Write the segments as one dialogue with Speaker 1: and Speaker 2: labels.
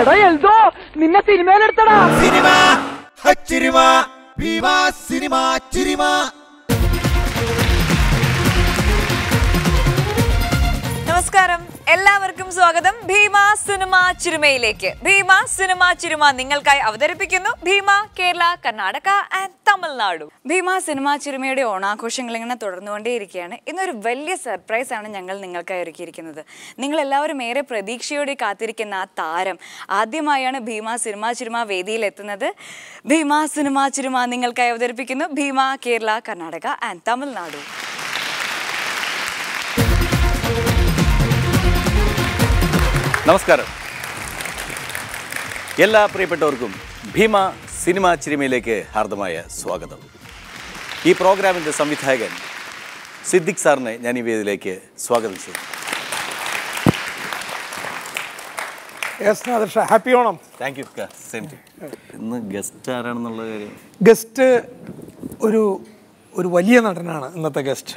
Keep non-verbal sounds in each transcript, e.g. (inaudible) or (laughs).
Speaker 1: എടാ എൽദോ നിന്നെ സിനിമയിലെടുത്തടാ.
Speaker 2: Cinema cinema cinema
Speaker 3: നമസ്കാരം. എല്ലാവർക്കും സ്വാഗതം. ഭീമ സിനിമ ചിരുമയിലേക്ക്. ഭീമ സിനിമ ചിരുമ നിങ്ങൾക്കായി അവതരിപ്പിക്കുന്നു ഭീമ കേരള കർണാടക ആൻഡ് തമിഴ്നാടു. ഭീമ സിനിമ ചിരുമയുടെ ഓണാഘോഷങ്ങൾ ഇങ്ങനെ തുടർന്നുകൊണ്ടേയിരിക്കുകയാണ്. ഇന്നൊരു വലിയ സർപ്രൈസ് ആണ് ഞങ്ങൾ നിങ്ങൾക്കായി ഒരുക്കിയിരിക്കുന്നത്. നിങ്ങൾ എല്ലാവരും ഏറെ പ്രതീക്ഷയോടെ കാത്തിരിക്കുന്ന ആ താരം ആദ്യമായാണ് ഭീമ സിനിമ ചിരുമ വേദിയിൽ എത്തുന്നത് ഭീമ സിനിമ ചിരുമ നിങ്ങൾക്കായി അവതരിപ്പിക്കുന്നു. ഭീമ കേരള കർണാടക ആൻഡ് തമിഴ്നാടു.
Speaker 4: നമസ്കാരം. എല്ലാ പ്രിയപ്പെട്ടവർക്കും ഭീമ സിനിമ ചിരിമയിലേക്ക് ഹാർദമായ സ്വാഗതം. ഈ പ്രോഗ്രാമിന്റെ സംവിധായകൻ സിദ്ദിഖ് സാറിനെ ഞാൻ ഈ വേദിയിലേക്ക് സ്വാഗതം
Speaker 5: ചെയ്യുന്നു. ഹാപ്പി ഓണം.
Speaker 4: താങ്ക് യു ഇന്ന് ഗസ്റ്റ് ആരാണെന്നുള്ള കാര്യം?
Speaker 5: ഗസ്റ്റ് ഒരു ഒരു വലിയ നടനാണ് ഇന്നത്തെ ഗസ്റ്റ്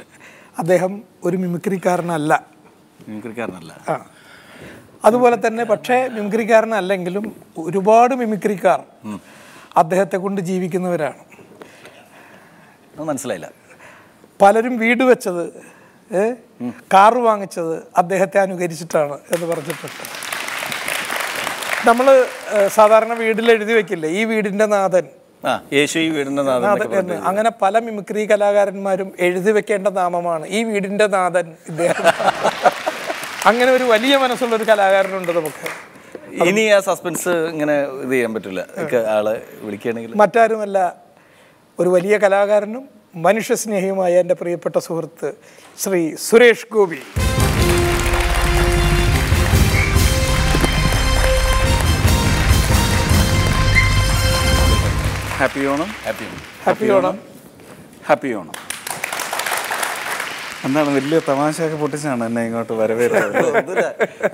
Speaker 5: അദ്ദേഹം ഒരു മിമിക്രിക്കാരനല്ല
Speaker 4: മിമിക്രിക്കാരനല്ല
Speaker 5: ആ. അതുപോലെ തന്നെ പക്ഷേ മിമിക്രിക്കാരനല്ലെങ്കിലും ഒരുപാട് മിമിക്രിക്കാർ അദ്ദേഹത്തെ കൊണ്ട് ജീവിക്കുന്നവരാണ്.
Speaker 4: മനസ്സിലായില്ല.
Speaker 5: പലരും വീട് വെച്ചത് കാറ് വാങ്ങിച്ചത് അദ്ദേഹത്തെ അനുകരിച്ചിട്ടാണ് എന്ന് പറഞ്ഞിട്ടുണ്ട്. നമ്മൾ സാധാരണ വീടിൽ എഴുതി വെക്കില്ലേ? ഈ വീടിന്റെ നാഥൻ.
Speaker 4: യേശു ഈ വീടിന്റെ നാഥൻ
Speaker 5: അങ്ങനെ പല മിമിക്രി കലാകാരന്മാരും എഴുതി വെക്കേണ്ട നാമമാണ് ഈ വീടിന്റെ നാഥൻ ഇദ്ദേഹം. (laughs) അങ്ങനെ ഒരു വലിയ മനസ്സുള്ള ഒരു കലാകാരനുണ്ട് നമുക്ക്.
Speaker 4: ഇനി ആ സസ്പെൻസ് ഇങ്ങനെ ഇത് ചെയ്യാൻ പറ്റില്ല. ആളെ വിളിക്കുകയാണെങ്കിൽ.
Speaker 5: മറ്റാരുമല്ല ഒരു വലിയ കലാകാരനും മനുഷ്യസ്നേഹിയുമായ എന്റെ പ്രിയപ്പെട്ട സുഹൃത്ത് Shri Suresh Gopi.
Speaker 6: Happy Onam.
Speaker 4: Happy
Speaker 5: happy Onam.
Speaker 6: Happy Onam. എന്താണ് വലിയ തമാശയൊക്കെ പൊട്ടിച്ചാണ് എന്നെ ഇങ്ങോട്ട് വരവേറ്റത്.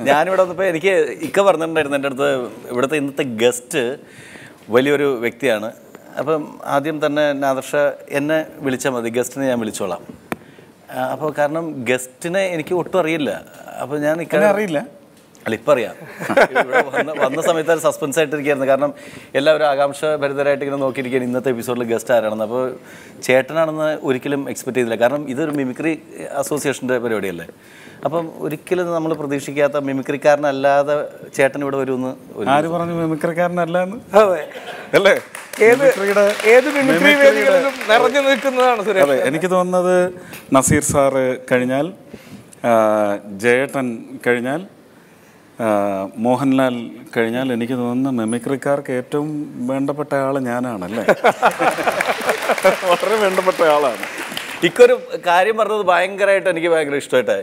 Speaker 6: (laughs)
Speaker 4: ഞാനിവിടെ വന്നപ്പോൾ എനിക്ക് ഇക്ക പറഞ്ഞിട്ടുണ്ടായിരുന്നു എന്റെ അടുത്ത് ഇവിടുത്തെ ഇന്നത്തെ ഗസ്റ്റ് വലിയൊരു വ്യക്തിയാണ് അപ്പം ആദ്യം തന്നെ നാദർഷ എന്നെ വിളിച്ചാൽ മതി ഗസ്റ്റിനെ ഞാൻ വിളിച്ചോളാം അപ്പോൾ കാരണം ഗസ്റ്റിനെ എനിക്ക് ഒട്ടും അറിയില്ല അപ്പോൾ ഞാൻ
Speaker 6: അറിയില്ല?
Speaker 4: അല്ല ഇപ്പം അറിയാം. വന്ന വന്ന സമയത്ത് ഒരു സസ്പെൻസ് ആയിട്ടിരിക്കുകയായിരുന്നു. കാരണം എല്ലാവരും ആകാംക്ഷ ഭരിതരായിട്ട് ഇങ്ങനെ നോക്കിയിരിക്കുകയാണ് ഇന്നത്തെ എപ്പിസോഡിൽ ഗസ്റ്റ് ആരാണെന്ന്. അപ്പോൾ ചേട്ടനാണെന്ന് ഒരിക്കലും എക്സ്പെക്ട് ചെയ്തില്ല. കാരണം ഇതൊരു മിമിക്രി അസോസിയേഷന്റെ പരിപാടിയല്ലേ? അപ്പം ഒരിക്കലും നമ്മൾ പ്രതീക്ഷിക്കാത്ത മിമിക്രിക്കാരനല്ലാതെ ചേട്ടൻ ഇവിടെ വരുമെന്ന് ഒരു
Speaker 6: ആര് പറഞ്ഞു മിമിക്രിക്കാരനല്ല എന്ന്
Speaker 5: അതെ.
Speaker 6: അല്ലേ?
Speaker 5: ഏത് മിമിക്രി വേദികളിലും നിറഞ്ഞു നിൽക്കുന്നതാണ്
Speaker 6: അതെ എനിക്ക് തോന്നുന്നത് നസീർ സാറ് കഴിഞ്ഞാൽ ജയേട്ടൻ കഴിഞ്ഞാൽ മോഹൻലാൽ കഴിഞ്ഞാൽ എനിക്ക് തോന്നുന്ന മെമിക്രിക്കാർക്ക് ഏറ്റവും വേണ്ടപ്പെട്ട ആൾ ഞാനാണല്ലേ? (laughs) വളരെ വേണ്ടപ്പെട്ട ആളാണ്.
Speaker 4: ഇക്കൊരു കാര്യം പറഞ്ഞത് ഭയങ്കരമായിട്ട് എനിക്ക് ഭയങ്കര ഇഷ്ടമായിട്ട്.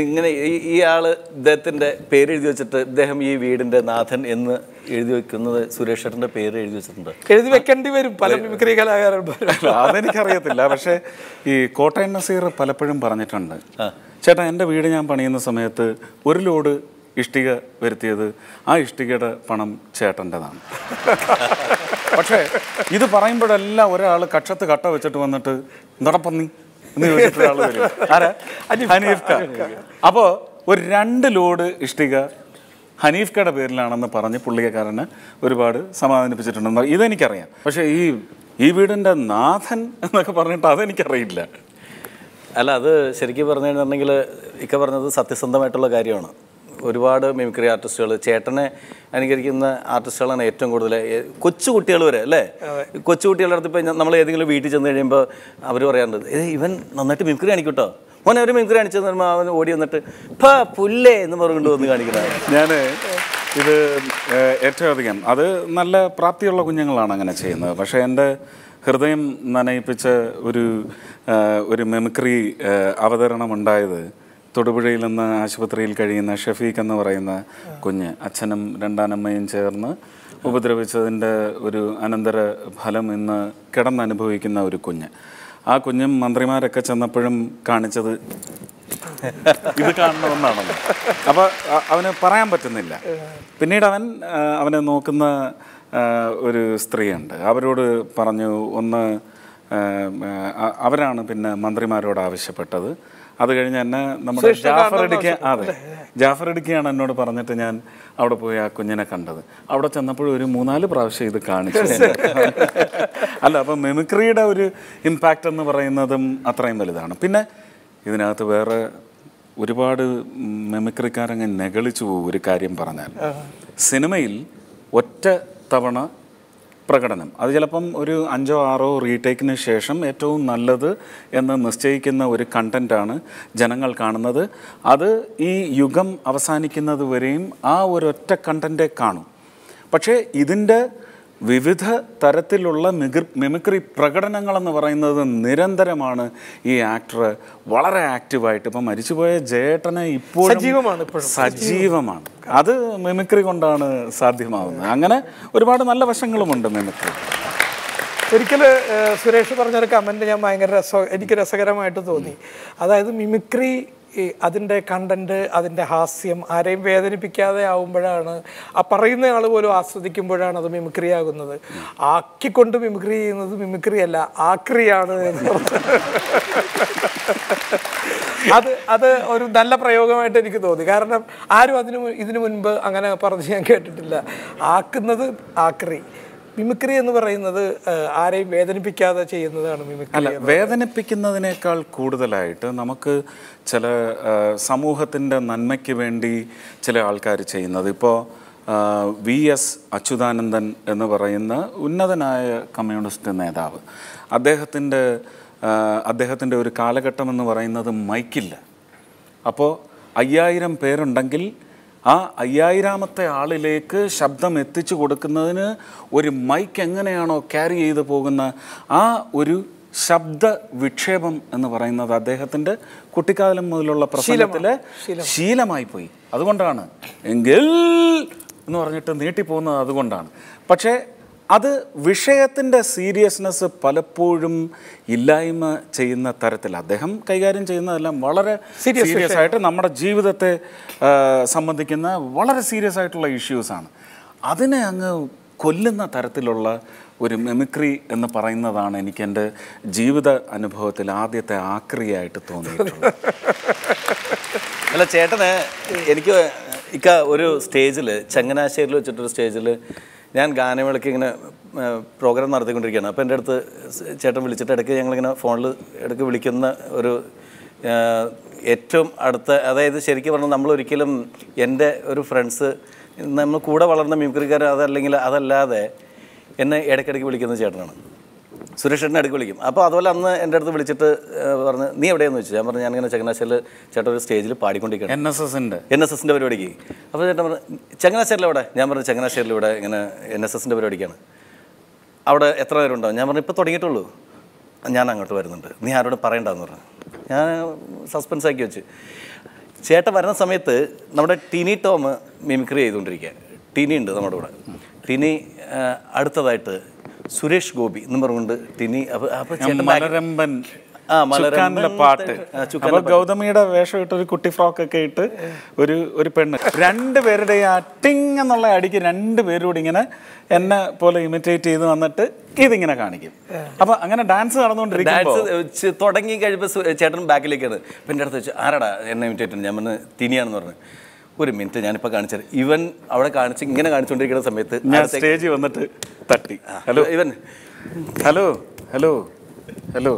Speaker 4: ഇങ്ങനെ ഈ ഈ ആൾ ഇദ്ദേഹത്തിന്റെ പേര് എഴുതി വെച്ചിട്ട് ഇദ്ദേഹം ഈ വീടിന്റെ നാഥൻ എന്ന് എഴുതി വെക്കുന്നത് സുരേഷ് ചേട്ടന്റെ പേര് എഴുതി വെച്ചിട്ടുണ്ട്.
Speaker 5: എഴുതി വെക്കേണ്ടി വരും. പല മിമിക്രി കലാകാരന്മാരും.
Speaker 6: അതെനിക്കറിയത്തില്ല. പക്ഷേ ഈ കോട്ടയം നസീർ പലപ്പോഴും പറഞ്ഞിട്ടുണ്ട്. ചേട്ടാ എന്റെ വീട് ഞാൻ പണിയുന്ന സമയത്ത് ഒരു ലോഡ് ഇഷ്ടിക വരുത്തിയത് ആ ഇഷ്ടികയുടെ പണം ചേട്ടന്റെതാണ്. (laughs) പക്ഷേ ഇത് പറയുമ്പോഴെല്ലാം ഒരാൾ കക്ഷത്ത് കട്ട വെച്ചിട്ട് വന്നിട്ട് നടപ്പന്നി എന്ന് ചോദിച്ചിട്ട് ഒരാൾ വരും. ആരാ? ഹനീഫ് അപ്പോൾ ഒരു രണ്ട് ലോഡ് ഇഷ്ടിക ഹനീഫ്കയുടെ പേരിലാണെന്ന് പറഞ്ഞ് പുള്ളിയക്കാരന് ഒരുപാട് സമാധാനിപ്പിച്ചിട്ടുണ്ടെന്ന് ഇതെനിക്കറിയാം. പക്ഷേ ഈ ഈ വീടിന്റെ നാഥൻ എന്നൊക്കെ പറഞ്ഞിട്ട് അതെനിക്കറിയില്ല.
Speaker 4: അല്ല അത് ശരിക്കും പറഞ്ഞു കഴിഞ്ഞിട്ടുണ്ടെങ്കിൽ ഇക്ക പറഞ്ഞത് സത്യസന്ധമായിട്ടുള്ള കാര്യമാണ്. ഒരുപാട് മിമിക്രി ആർട്ടിസ്റ്റുകൾ ചേട്ടനെ അനുകരിക്കുന്ന ആർട്ടിസ്റ്റുകളാണ് ഏറ്റവും കൂടുതൽ. കൊച്ചുകുട്ടികൾ കൊച്ചു കുട്ടികൾ വരെ അല്ലേ? കൊച്ചുകുട്ടികളുടെ അടുത്ത് ഇപ്പം നമ്മൾ ഏതെങ്കിലും വീട്ടിൽ ചെന്ന് കഴിയുമ്പോൾ അവർ പറയാറുണ്ട് ഏ ഇവൻ നന്നായിട്ട് മിമിക്രി കാണിക്കൂട്ടോ. മോനെ ഒരു മിമിക്രി കാണിച്ചെന്ന് പറയുമ്പോൾ അവൻ ഓടി വന്നിട്ട് ഫ പുല്ലേ എന്ന് പറഞ്ഞുകൊണ്ട് വന്ന് കാണിക്കുന്നത്
Speaker 6: ഞാൻ ഇത് ഏറ്റവും അധികം അത് നല്ല പ്രാപ്തിയുള്ള കുഞ്ഞുങ്ങളാണ് അങ്ങനെ ചെയ്യുന്നത്. പക്ഷേ എന്റെ ഹൃദയം നനയിപ്പിച്ച ഒരു ഒരു മെമിക്രി അവതരണം ഉണ്ടായത് തൊടുപുഴയിൽ നിന്ന് ആശുപത്രിയിൽ കഴിയുന്ന ഷഫീഖ് എന്ന് പറയുന്ന കുഞ്ഞ് അച്ഛനും രണ്ടാനമ്മയും ചേർന്ന് ഉപദ്രവിച്ചതിന്റെ ഒരു അനന്തര ഫലം ഇന്ന് കിടന്നനുഭവിക്കുന്ന ഒരു കുഞ്ഞ്. ആ കുഞ്ഞും മന്ത്രിമാരൊക്കെ ചെന്നപ്പോഴും കാണിച്ചത് ഇത് കാണണമെന്നാണല്ലോ അപ്പൊ അപ്പോൾ അവന് പറയാൻ പറ്റുന്നില്ല. പിന്നീട് അവൻ അവനെ നോക്കുന്ന ഒരു സ്ത്രീയുണ്ട്. അവരോട് പറഞ്ഞു ഒന്ന് അവരാണ് പിന്നെ മന്ത്രിമാരോട് ആവശ്യപ്പെട്ടത്. അത് കഴിഞ്ഞ് എന്നെ നമ്മുടെ ജാഫർ ഇടുക്കി അതെ. ജാഫർ ഇടുക്കിയാണ് എന്നോട് പറഞ്ഞിട്ട് ഞാൻ അവിടെ പോയി ആ കുഞ്ഞിനെ കണ്ടത്. അവിടെ ചെന്നപ്പോഴും ഒരു മൂന്നാൽ പ്രാവശ്യം ഇത് കാണിച്ചു (laughs) അല്ല അപ്പം മെമിക്രിയുടെ ഒരു ഇമ്പാക്റ്റ് എന്ന് പറയുന്നതും അത്രയും വലുതാണ്. പിന്നെ ഇതിനകത്ത് വേറെ ഒരുപാട് മെമിക്രിക്കാരങ്ങ് നെഗളിച്ചു പോകും ഒരു കാര്യം പറഞ്ഞാൽ. സിനിമയിൽ ഒറ്റ തവണ പ്രകടനം. അത് ചിലപ്പം ഒരു അഞ്ചോ ആറോ റീടേക്കിന് ശേഷം ഏറ്റവും നല്ലത് എന്ന് നിശ്ചയിക്കുന്ന ഒരു കണ്ടന്റാണ് ജനങ്ങൾ കാണുന്നത്. അത് ഈ യുഗം അവസാനിക്കുന്നത് വരെയും ആ ഒരൊറ്റ കണ്ടന്റേ കാണും. പക്ഷേ ഇതിന്റെ വിവിധ തരത്തിലുള്ള മിഗർ മിമിക്രി പ്രകടനങ്ങളെന്ന് പറയുന്നത് നിരന്തരമാണ് ഈ ആക്ടർ വളരെ ആക്റ്റീവായിട്ട് ഇപ്പം മരിച്ചുപോയ ജയേട്ടനെ ഇപ്പോൾ
Speaker 5: സജീവമാണ്.
Speaker 6: സജീവമാണ്. അത് മിമിക്രി കൊണ്ടാണ് സാധ്യമാവുന്നത്. അങ്ങനെ ഒരുപാട് നല്ല വശങ്ങളുമുണ്ട് മിമിക്രി.
Speaker 5: ഒരിക്കൽ സുരേഷ് പറഞ്ഞൊരു കമന്റ് ഞാൻ ഭയങ്കര രസ എനിക്ക് രസകരമായിട്ട് തോന്നി. അതായത് മിമിക്രി ഈ അതിന്റെ കണ്ടന്റ് അതിന്റെ ഹാസ്യം ആരെയും വേദനിപ്പിക്കാതെ ആവുമ്പോഴാണ് ആ പറയുന്ന ആൾ പോലും ആസ്വദിക്കുമ്പോഴാണ് അത് മിമിക്രി ആകുന്നത്. ആക്കിക്കൊണ്ട് മിമിക്രി ചെയ്യുന്നത് മിമിക്രി അല്ല ആക്രിയാണ് എന്ന്. അത് അത് ഒരു നല്ല പ്രയോഗമായിട്ട് എനിക്ക് തോന്നി. കാരണം ആരും അതിന് ഇതിനു മുൻപ് അങ്ങനെ പറഞ്ഞ് ഞാൻ കേട്ടിട്ടില്ല. ആക്കുന്നത് ആക്രി. മിമിക്രി എന്ന് പറയുന്നത് ആരെയും വേദനിപ്പിക്കാതെ ചെയ്യുന്നതാണ് മിമിക്രി
Speaker 6: അല്ല വേദനിപ്പിക്കുന്നതിനേക്കാൾ കൂടുതലായിട്ട് നമുക്ക് ചില സമൂഹത്തിന്റെ നന്മയ്ക്ക് വേണ്ടി ചില ആൾക്കാർ ചെയ്യുന്നത്. ഇപ്പോൾ വി എസ് അച്യുതാനന്ദൻ എന്ന് പറയുന്ന ഉന്നതനായ കമ്മ്യൂണിസ്റ്റ് നേതാവ്. അദ്ദേഹത്തിന്റെ അദ്ദേഹത്തിന്റെ ഒരു കാലഘട്ടം എന്ന് പറയുന്നത് മൈക്കില്ല. അപ്പോൾ അയ്യായിരം പേരുണ്ടെങ്കിൽ ആ അയ്യായിരാമത്തെ ആളിലേക്ക് ശബ്ദം എത്തിച്ചു കൊടുക്കുന്നതിന് ഒരു മൈക്ക് എങ്ങനെയാണോ ക്യാരി ചെയ്തു പോകുന്ന ആ ഒരു ശബ്ദ വിക്ഷേപം എന്ന് പറയുന്നത് അദ്ദേഹത്തിന്റെ കുട്ടിക്കാലം മുതലുള്ള പ്രസംഗത്തിലെ ശീലമായി പോയി. അതുകൊണ്ടാണ്. എങ്കിൽ എന്ന് പറഞ്ഞിട്ട് നീട്ടിപ്പോകുന്നത് അതുകൊണ്ടാണ്. പക്ഷേ അത് വിഷയത്തിന്റെ സീരിയസ്നെസ് പലപ്പോഴും ഇല്ലായ്മ ചെയ്യുന്ന തരത്തിൽ അദ്ദേഹം കൈകാര്യം ചെയ്യുന്നതെല്ലാം വളരെ സീരിയസ് ആയിട്ട് നമ്മുടെ ജീവിതത്തെ സംബന്ധിക്കുന്ന വളരെ സീരിയസ് ആയിട്ടുള്ള ഇഷ്യൂസാണ് അതിനെ അങ്ങ് കൊല്ലുന്ന തരത്തിലുള്ള ഒരു മെമിക്രി എന്ന് പറയുന്നതാണ് എനിക്ക് എന്റെ ജീവിത അനുഭവത്തിൽ ആദ്യത്തെ ആക്രിയായിട്ട് തോന്നിയിട്ടുള്ളത്. (laughs)
Speaker 4: അല്ല ചേട്ടന് എനിക്ക് ഇക്ക ഒരു സ്റ്റേജിൽ ചങ്ങനാശ്ശേരിയിൽ വെച്ചിട്ടൊരു സ്റ്റേജിൽ ഞാൻ ഗാനമേളയ്ക്ക് ഇങ്ങനെ പ്രോഗ്രാം നടത്തിക്കൊണ്ടിരിക്കുകയാണ്. അപ്പോൾ എന്റെ അടുത്ത് ചേട്ടൻ വിളിച്ചിട്ട് ഇടയ്ക്ക് ഞങ്ങളിങ്ങനെ ഫോണിൽ ഇടയ്ക്ക് വിളിക്കുന്ന ഒരു ഏറ്റവും അടുത്ത അതായത് ശരിക്കും പറഞ്ഞാൽ നമ്മൾ ഒരിക്കലും എന്റെ ഒരു ഫ്രണ്ട്സ് നമ്മൾ കൂടെ വളർന്ന മിമിക്രിക്കാർ അതല്ലെങ്കിൽ അതല്ലാതെ എന്നെ ഇടയ്ക്കിടയ്ക്ക് വിളിക്കുന്ന ചേട്ടനാണ്. സുരേഷ് അടുക്കി വിളിക്കും. അപ്പോൾ അതുപോലെ അന്ന് എന്റെ അടുത്ത് വിളിച്ചിട്ട് പറഞ്ഞ് നീ എവിടെയെന്ന് വെച്ചു ഞാൻ പറഞ്ഞു ഞാനിങ്ങനെ ചങ്ങനാശ്ശേരിൽ ചേട്ടൻ ഒരു സ്റ്റേജിൽ പാടിക്കൊണ്ടിരിക്കണം
Speaker 6: എൻ എസ് എസിന്റെ
Speaker 4: എൻ എസ് എസിന്റെ പരിപാടിക്ക്. അപ്പോൾ ചേട്ടൻ പറഞ്ഞു ചങ്ങനാശ്ശേരിൽ എവിടെ? ഞാൻ പറഞ്ഞു ചങ്ങനാശ്ശേരിൽ ഇവിടെ ഇങ്ങനെ എൻ എസ് എസിന്റെ പരിപാടിക്കാണ്. അവിടെ എത്ര പേരുണ്ടാവും ഞാൻ പറഞ്ഞു ഇപ്പോൾ തുടങ്ങിയിട്ടുള്ളൂ. ഞാൻ അങ്ങോട്ട് വരുന്നുണ്ട്. നീ ആരോടും പറയണ്ടെന്ന് പറഞ്ഞു. ഞാൻ സസ്പെൻസ് ആക്കി വെച്ച്. ചേട്ടൻ വരുന്ന സമയത്ത് നമ്മുടെ ടിനി ടോം മിമിക്രി ചെയ്തുകൊണ്ടിരിക്കുക ടിനി ഉണ്ട് നമ്മുടെ കൂടെ. ടിനി അടുത്തതായിട്ട് സുരേഷ് ഗോപി എന്ന് പറഞ്ഞുകൊണ്ട് ടിനി
Speaker 6: മലരമ്പൻ പാട്ട്. ഗൗതമിയുടെ വേഷം ഇട്ട് ഒരു കുട്ടി ഫ്രോക്ക് ഒക്കെ ഇട്ട് ഒരു ഒരു പെണ്ണ്. രണ്ടുപേരുടെ ആ ടിങ് എന്നുള്ള അടിക്ക് രണ്ടുപേരും ഇങ്ങനെ എന്നെ പോലെ ഇമിറ്റേറ്റ് ചെയ്ത് വന്നിട്ട് ഇതിങ്ങനെ കാണിക്കും. അപ്പൊ അങ്ങനെ ഡാൻസ്
Speaker 4: നടന്നുകൊണ്ടിരിക്കും തുടങ്ങി കഴിയുമ്പോൾ ചേട്ടൻ ബാക്കിലേക്കാണ്. പിന്നെ അടുത്ത് വെച്ച് ആരാടാ എന്നെ ഇമിറ്റേറ്റ് ഞാൻ പറഞ്ഞ് തിനിയാണെന്ന് പറഞ്ഞു. ഒരു മിനിറ്റ് ഞാനിപ്പോൾ കാണിച്ചത്. ഇവൻ അവിടെ കാണിച്ച് ഇങ്ങനെ കാണിച്ചുകൊണ്ടിരിക്കുന്ന സമയത്ത്
Speaker 6: ഞാൻ സ്റ്റേജിൽ വന്നിട്ട് തട്ടി. ഹലോ.
Speaker 4: ഇവൻ.
Speaker 6: Hello hello hello.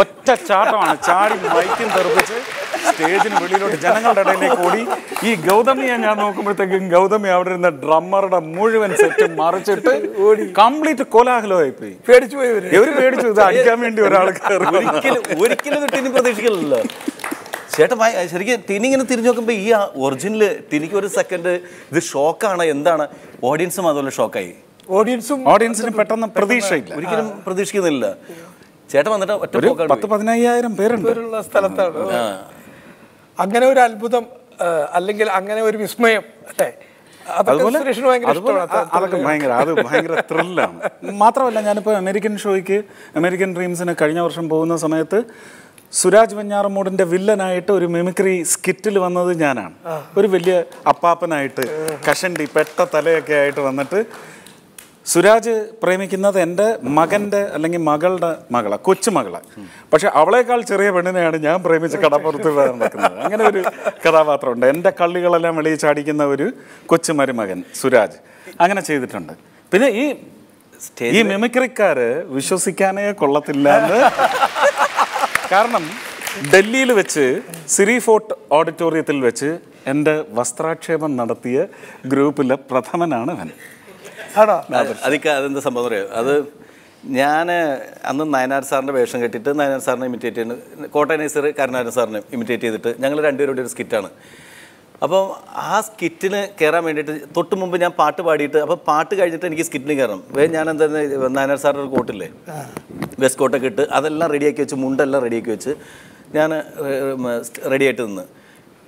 Speaker 6: ഒറ്റ ചാട്ടമാണ് ചാടി മൈക്കും തെറിപ്പിച്ച് സ്റ്റേജിന് വെളിയിലോട്ട് ജനങ്ങളുടെ ഇടയിലേക്ക് ഓടി. ഈ ഗൗതമിയെ ഞാൻ നോക്കുമ്പോഴത്തേക്കും ഗൗതമി അവിടെ ഇരുന്ന ഡ്രമ്മറുടെ മുഴുവൻ സെറ്റ് മറിച്ചിട്ട് കംപ്ലീറ്റ് കോലാഹലമായി പോയി
Speaker 5: പേടിച്ചു പോയി
Speaker 6: ഇവർ. പേടിച്ചു? ഇത് അടിക്കാൻ വേണ്ടി ഒരാൾ.
Speaker 4: ഒരിക്കലും ഒരിക്കലും പ്രതീക്ഷിക്കില്ലല്ലോ ചേട്ടൻ ശരിക്കും ടിനി ഇങ്ങനെ തിരിഞ്ഞു നോക്കുമ്പോൾ ഈ ഒറിജിനൽ ടിനിക്ക് ഒരു സെക്കൻഡ് ഇത് ഷോക്കാണ് എന്താണ്? ഓഡിയൻസും അതുപോലെ ഷോക്കായി
Speaker 5: ഓഡിയൻസും
Speaker 6: ഓഡിയൻസിന് പെട്ടെന്ന് പ്രതീക്ഷയില്ല
Speaker 4: ഒരിക്കലും പ്രതീക്ഷിക്കുന്നില്ല. ചേട്ടൻ വന്നിട്ട് ഒറ്റ
Speaker 6: പത്ത് പതിനയ്യായിരം പേരുണ്ട്.
Speaker 5: സ്ഥലത്താണ്. അങ്ങനെ ഒരു അത്ഭുതം അല്ലെങ്കിൽ അങ്ങനെ ഒരു വിസ്മയം അല്ലേ? ഭയങ്കര
Speaker 6: അതുപോലെ അതൊക്കെ ഭയങ്കര അത് ഭയങ്കര ത്രില്ലാണ് (laughs) മാത്രമല്ല ഞാനിപ്പോൾ അമേരിക്കൻ ഷോയ്ക്ക് അമേരിക്കൻ ഡ്രീംസിന് കഴിഞ്ഞ വർഷം പോകുന്ന സമയത്ത് സുരാജ് വെഞ്ഞാറമൂടിന്റെ വില്ലനായിട്ട് ഒരു മിമിക്രി സ്കിറ്റിൽ വന്നത് ഞാനാണ്. ഒരു വലിയ അപ്പാപ്പനായിട്ട് കഷണ്ടി പെട്ട തലയൊക്കെ ആയിട്ട് വന്നിട്ട് സുരാജ് പ്രേമിക്കുന്നത് എന്റെ മകന്റെ അല്ലെങ്കിൽ മകളുടെ മകളെ കൊച്ചുമകളെ. പക്ഷെ അവളേക്കാൾ ചെറിയ പെണ്ണിനെയാണ് ഞാൻ പ്രേമിച്ച് കടപ്പുറത്ത് നടക്കുന്നത് അങ്ങനെ ഒരു കഥാപാത്രമുണ്ട്. എന്റെ കള്ളികളെല്ലാം വെളിയിൽ ചാടിക്കുന്ന ഒരു കൊച്ചു മരുമകൻ സുരാജ്. അങ്ങനെ ചെയ്തിട്ടുണ്ട്. പിന്നെ ഈ ഈ മിമിക്രിക്കാര് വിശ്വസിക്കാനേ കൊള്ളത്തില്ല എന്ന് (laughs) കാരണം ഡൽഹിയിൽ വെച്ച് സിരി ഫോർട്ട് ഓഡിറ്റോറിയത്തിൽ വെച്ച് എന്റെ വസ്ത്രാക്ഷേപം നടത്തിയ ഗ്രൂപ്പിലെ പ്രഥമനാണ് അവൻ.
Speaker 5: ആണോ?
Speaker 4: അതിക്ക അതെന്താ സംഭവം അറിയാം? അത് ഞാൻ അന്ന് നയനാർ സാറിന്റെ വേഷം കെട്ടിയിട്ട് നയനാർ സാറിനെ ഇമിറ്റേറ്റ് ചെയ്യുന്നു കോട്ടയനൈസർ നൈസർ കരുണാകരൻ സാറിനെ ഇമിറ്റേറ്റ് ചെയ്തിട്ട് ഞങ്ങൾ രണ്ടുപേരുടെ ഒരു സ്കിറ്റാണ് അപ്പോൾ ആ സ്കിറ്റിന് കയറാൻ വേണ്ടിയിട്ട് തൊട്ട് മുമ്പ് ഞാൻ പാട്ട് പാടിയിട്ട് അപ്പോൾ പാട്ട് കഴിഞ്ഞിട്ട് എനിക്ക് സ്കിറ്റിന് കയറണം. വേ ഞാൻ എന്താ നാനർ സാറിന്റെ ഒരു കോട്ടില്ലേ? വെസ്റ്റ് കോട്ടൊക്കെ ഇട്ട് അതെല്ലാം റെഡിയാക്കി വെച്ച് മുണ്ടെല്ലാം റെഡിയാക്കി വെച്ച് ഞാൻ റെഡിയായിട്ട് നിന്ന്.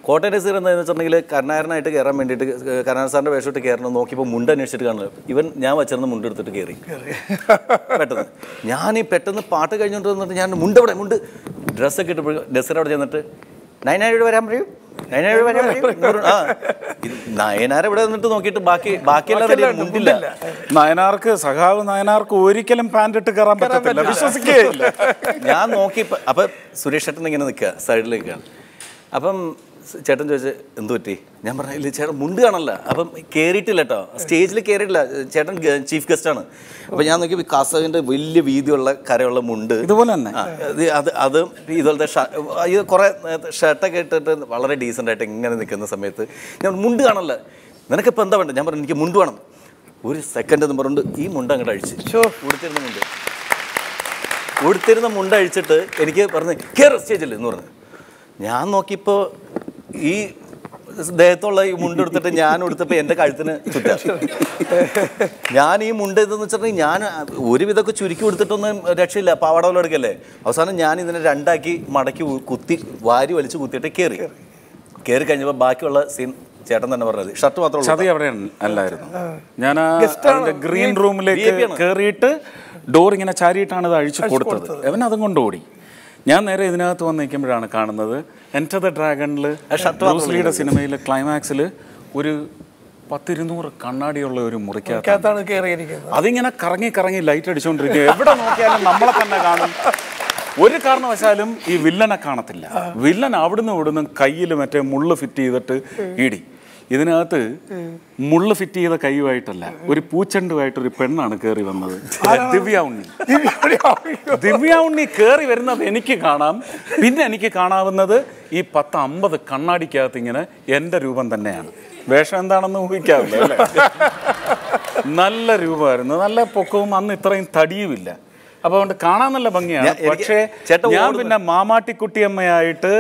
Speaker 4: കോട്ടയം നസീർ എന്താണെന്ന് വെച്ചിട്ടുണ്ടെങ്കിൽ കരുണാകരനായിട്ട് കയറാൻ വേണ്ടിയിട്ട് കരുണാകരൻ സാറിന്റെ വേഷമിട്ട് കയറണം നോക്കിയപ്പോൾ മുണ്ട് അന്വേഷിച്ചിട്ട് കാണുന്നത്. ഇവൻ ഞാൻ വച്ചിരുന്ന മുണ്ട് എടുത്തിട്ട് കയറി. പെട്ടെന്ന്. ഞാൻ ഈ പെട്ടെന്ന് പാട്ട് കഴിഞ്ഞുകൊണ്ട് വന്നിട്ട് ഞാൻ മുണ്ട് അവിടെ മുണ്ട്. ഡ്രസ്സൊക്കെ ഇട്ടപ്പോഴും ഡ്രസ്സർ അവിടെ ചെന്നിട്ട് നയനാരോട് വരാൻ പറയൂ? നയനാരോട് വരാൻ പറയൂ? ആ. നയനാർ ഇവിടെ നിന്നിട്ട് നോക്കിയിട്ട് ബാക്കി ബാക്കിയെല്ലാം. മുണ്ടില്ല
Speaker 6: നയനാർക്ക് സഖാവ് നയനാർക്ക് ഒരിക്കലും പാന്റ് ഇട്ട് കയറാൻ പറ്റത്തില്ല. വിശ്വസിക്കുകയില്ല.
Speaker 4: ഞാൻ നോക്കി അപ്പൊ സുരേഷ് ചേട്ടൻ ഇങ്ങനെ നിൽക്കുക. സൈഡിൽ നിൽക്കുകയാണ് അപ്പം ചേട്ടൻ ചോദിച്ചു എന്തു പറ്റി? ഞാൻ പറഞ്ഞില്ല ചേട്ടൻ മുണ്ട് കാണല്ല അപ്പം കയറിയിട്ടില്ല കേട്ടോ. സ്റ്റേജിൽ കയറിയിട്ടില്ല ചേട്ടൻ ചീഫ് ഗസ്റ്റ് ആണ്. അപ്പം ഞാൻ നോക്കി കാസവിന്റെ വലിയ വീതിയുള്ള കരയുള്ള മുണ്ട്.
Speaker 6: ഇതുപോലെ തന്നെ.
Speaker 4: അത് അത് ഇതുപോലത്തെ ഇത് കുറേ ഷർട്ടൊക്കെ ഇട്ടിട്ട് വളരെ ഡീസന്റ് ആയിട്ട് ഇങ്ങനെ നിൽക്കുന്ന സമയത്ത് ഞാൻ മുണ്ട് കാണല്ല നിനക്കിപ്പോൾ എന്താ വേണ്ടത്? ഞാൻ പറഞ്ഞു എനിക്ക് മുണ്ട് വേണം. ഒരു സെക്കൻഡ് എന്ന് പറഞ്ഞുകൊണ്ട് ഈ മുണ്ട് അങ്ങോട്ട് അഴിച്ച്. ഉടുത്തിരുന്ന മുണ്ട്. ഉടുത്തിരുന്ന മുണ്ട് അഴിച്ചിട്ട് എനിക്ക് പറഞ്ഞ് കയറ് സ്റ്റേജിൽ എന്ന് പറഞ്ഞു. ഞാൻ നോക്കിയപ്പോൾ ഈ ദേഹത്തുള്ള ഈ മുണ്ട് എടുത്തിട്ട് ഞാൻ എടുത്തപ്പോൾ എന്റെ കഴുത്തിന് ചുറ്റാ. ഞാൻ ഈ മുണ്ട് ഇതെന്ന് വെച്ചിട്ടുണ്ടെങ്കിൽ ഞാൻ ഒരുവിധമൊക്കെ ചുരുക്കി കൊടുത്തിട്ടൊന്നും രക്ഷയില്ല. പാവാട പോലെ എടുക്കല്ലേ? അവസാനം ഞാൻ ഇതിനെ രണ്ടാക്കി മടക്കി കുത്തി വാരി വലിച്ച് കുത്തിയിട്ട് കയറി കയറി കഴിഞ്ഞപ്പോൾ ബാക്കിയുള്ള സീൻ ചേട്ടൻ തന്നെ പറഞ്ഞത്. ഷർട്ട് മാത്രമേ
Speaker 6: ചതി അവിടെ അല്ലായിരുന്നു. ഞാൻ ഗ്രീൻ റൂമിലേക്ക് കയറിയിട്ട് ഡോർ ഇങ്ങനെ ചാരിയിട്ടാണ് അത് അഴിച്ചു കൊടുത്തത്. അവൻ അതും കൊണ്ട് ഓടി. ഞാൻ നേരെ ഇതിനകത്ത് വന്ന് നിൽക്കുമ്പോഴാണ് കാണുന്നത്. എന്റർ ദ ഡ്രാഗണിൽ ബ്രൂസ്ലിയുടെ സിനിമയിലെ ക്ലൈമാക്സിൽ ഒരു പത്തിരുന്നൂറ് കണ്ണാടിയുള്ള ഒരു
Speaker 5: മുറിക്കകത്താണ്. കയറിയിരിക്കുന്നത്
Speaker 6: അതിങ്ങനെ കറങ്ങി കറങ്ങി ലൈറ്റ് അടിച്ചുകൊണ്ടിരിക്കുക എവിടെ നോക്കിയാലും നമ്മളെ തന്നെ കാണും. ഒരു കാരണവശാലും ഈ വില്ലനെ കാണത്തില്ല. വില്ലൻ അവിടുന്ന് ഇവിടുന്ന് കയ്യിൽ മറ്റേ മുള്ള് ഫിറ്റ് ചെയ്തിട്ട് ഇടി ഇതിനകത്ത് മുള്ള് ഫിറ്റ് ചെയ്ത കൈയുമായിട്ടല്ല ഒരു പൂച്ചണ്ടുമായിട്ട് ഒരു പെണ്ണാണ് കയറി വന്നത്. ദിവ്യ ഉണ്ണി ദിവ്യ ഉണ്ണി കയറി വരുന്നത് എനിക്ക് കാണാം. പിന്നെ എനിക്ക് കാണാവുന്നത് ഈ പത്ത് അമ്പത് കണ്ണാടിക്കകത്ത് ഇങ്ങനെ എന്റെ രൂപം തന്നെയാണ്. വേഷം എന്താണെന്ന് ഊഹിക്കാവില്ല അല്ലേ? (laughs) നല്ല രൂപമായിരുന്നു. നല്ല പൊക്കവും അന്ന് ഇത്രയും തടിയുമില്ല. അപ്പൊ അതുകൊണ്ട് കാണാൻ നല്ല ഭംഗിയാണ്. പക്ഷേ
Speaker 4: ചേട്ടൻ
Speaker 6: ഞാൻ. പിന്നെ മാമാട്ടിക്കുട്ടിയമ്മയായിട്ട്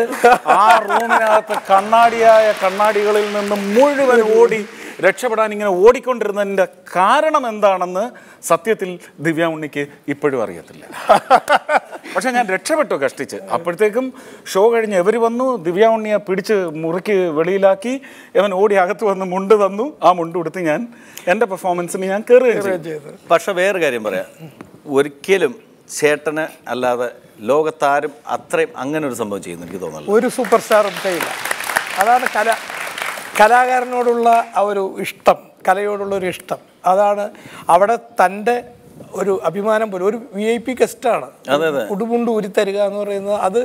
Speaker 6: ആ റൂമിനകത്ത് കണ്ണാടിയായ കണ്ണാടികളിൽ നിന്ന് മുഴുവൻ ഓടി രക്ഷപ്പെടാൻ ഇങ്ങനെ ഓടിക്കൊണ്ടിരുന്നതിന്റെ കാരണം എന്താണെന്ന് സത്യത്തിൽ ദിവ്യ ഉണ്ണിക്ക് ഇപ്പോഴും അറിയത്തില്ല. പക്ഷെ ഞാൻ രക്ഷപ്പെട്ടു കഷ്ടിച്ച്. അപ്പോഴത്തേക്കും ഷോ കഴിഞ്ഞ് എവർ വന്നു ദിവ്യ ഉണ്ണിയെ പിടിച്ച് മുറിക്ക് വെളിയിലാക്കി ഇവൻ ഓടി അകത്ത് വന്ന് മുണ്ട് തന്നു. ആ മുണ്ട് കൊടുത്ത് ഞാൻ എന്റെ പെർഫോമൻസിന് ഞാൻ കയറുകയും ചെയ്തു.
Speaker 4: പക്ഷെ വേറെ കാര്യം പറയാം. ഒരിക്കലും ചേട്ടന് അല്ലാതെ ലോകത്താരും അത്രയും അങ്ങനെ ഒരു സംഭവം ചെയ്യുന്നു എനിക്ക് തോന്നുന്നു
Speaker 5: ഒരു സൂപ്പർ സ്റ്റാറും ചെയ്യില്ല. അതാണ് കല കലാകാരനോടുള്ള ആ ഒരു ഇഷ്ടം കലയോടുള്ള ഒരു ഇഷ്ടം. അതാണ് അവിടെ തന്റെ ഒരു അഭിമാനം പോലും. ഒരു വി ഐ പി ഗസ്റ്റാണ്
Speaker 4: അതെ, അതെ.
Speaker 5: ഉടുമുണ്ട് ഉരുത്തരുക എന്ന് പറയുന്നത് അത്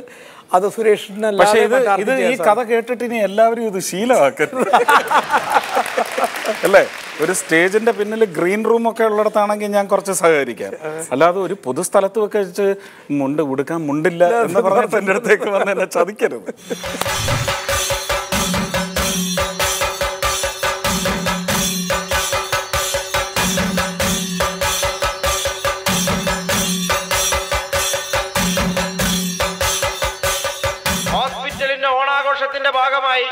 Speaker 5: അത്
Speaker 6: സുരേഷിനെ
Speaker 5: സുരേഷിനല്ലാതെ
Speaker 6: ഇത് ഇത് ഈ കഥ കേട്ടിട്ട് ഇനി എല്ലാവരും ഇത് ശീലമാക്കരുത്. (laughs) അല്ലേ? ഒരു സ്റ്റേജിന്റെ പിന്നിൽ ഗ്രീൻ റൂം ഒക്കെ ഉള്ളിടത്താണെങ്കിൽ ഞാൻ കുറച്ച് സഹകരിക്കാം. അല്ലാതെ ഒരു പൊതുസ്ഥലത്ത് ഒക്കെ വെച്ച് മുണ്ട് ഉടുക്കാൻ മുണ്ടില്ല എന്ന് പറഞ്ഞിട്ട് എന്റെ അടുത്തേക്ക് വന്ന് എന്നെ ചതിക്കരുത്.
Speaker 7: ഹോസ്പിറ്റലിന്റെ ഓണാഘോഷത്തിന്റെ ഭാഗമായി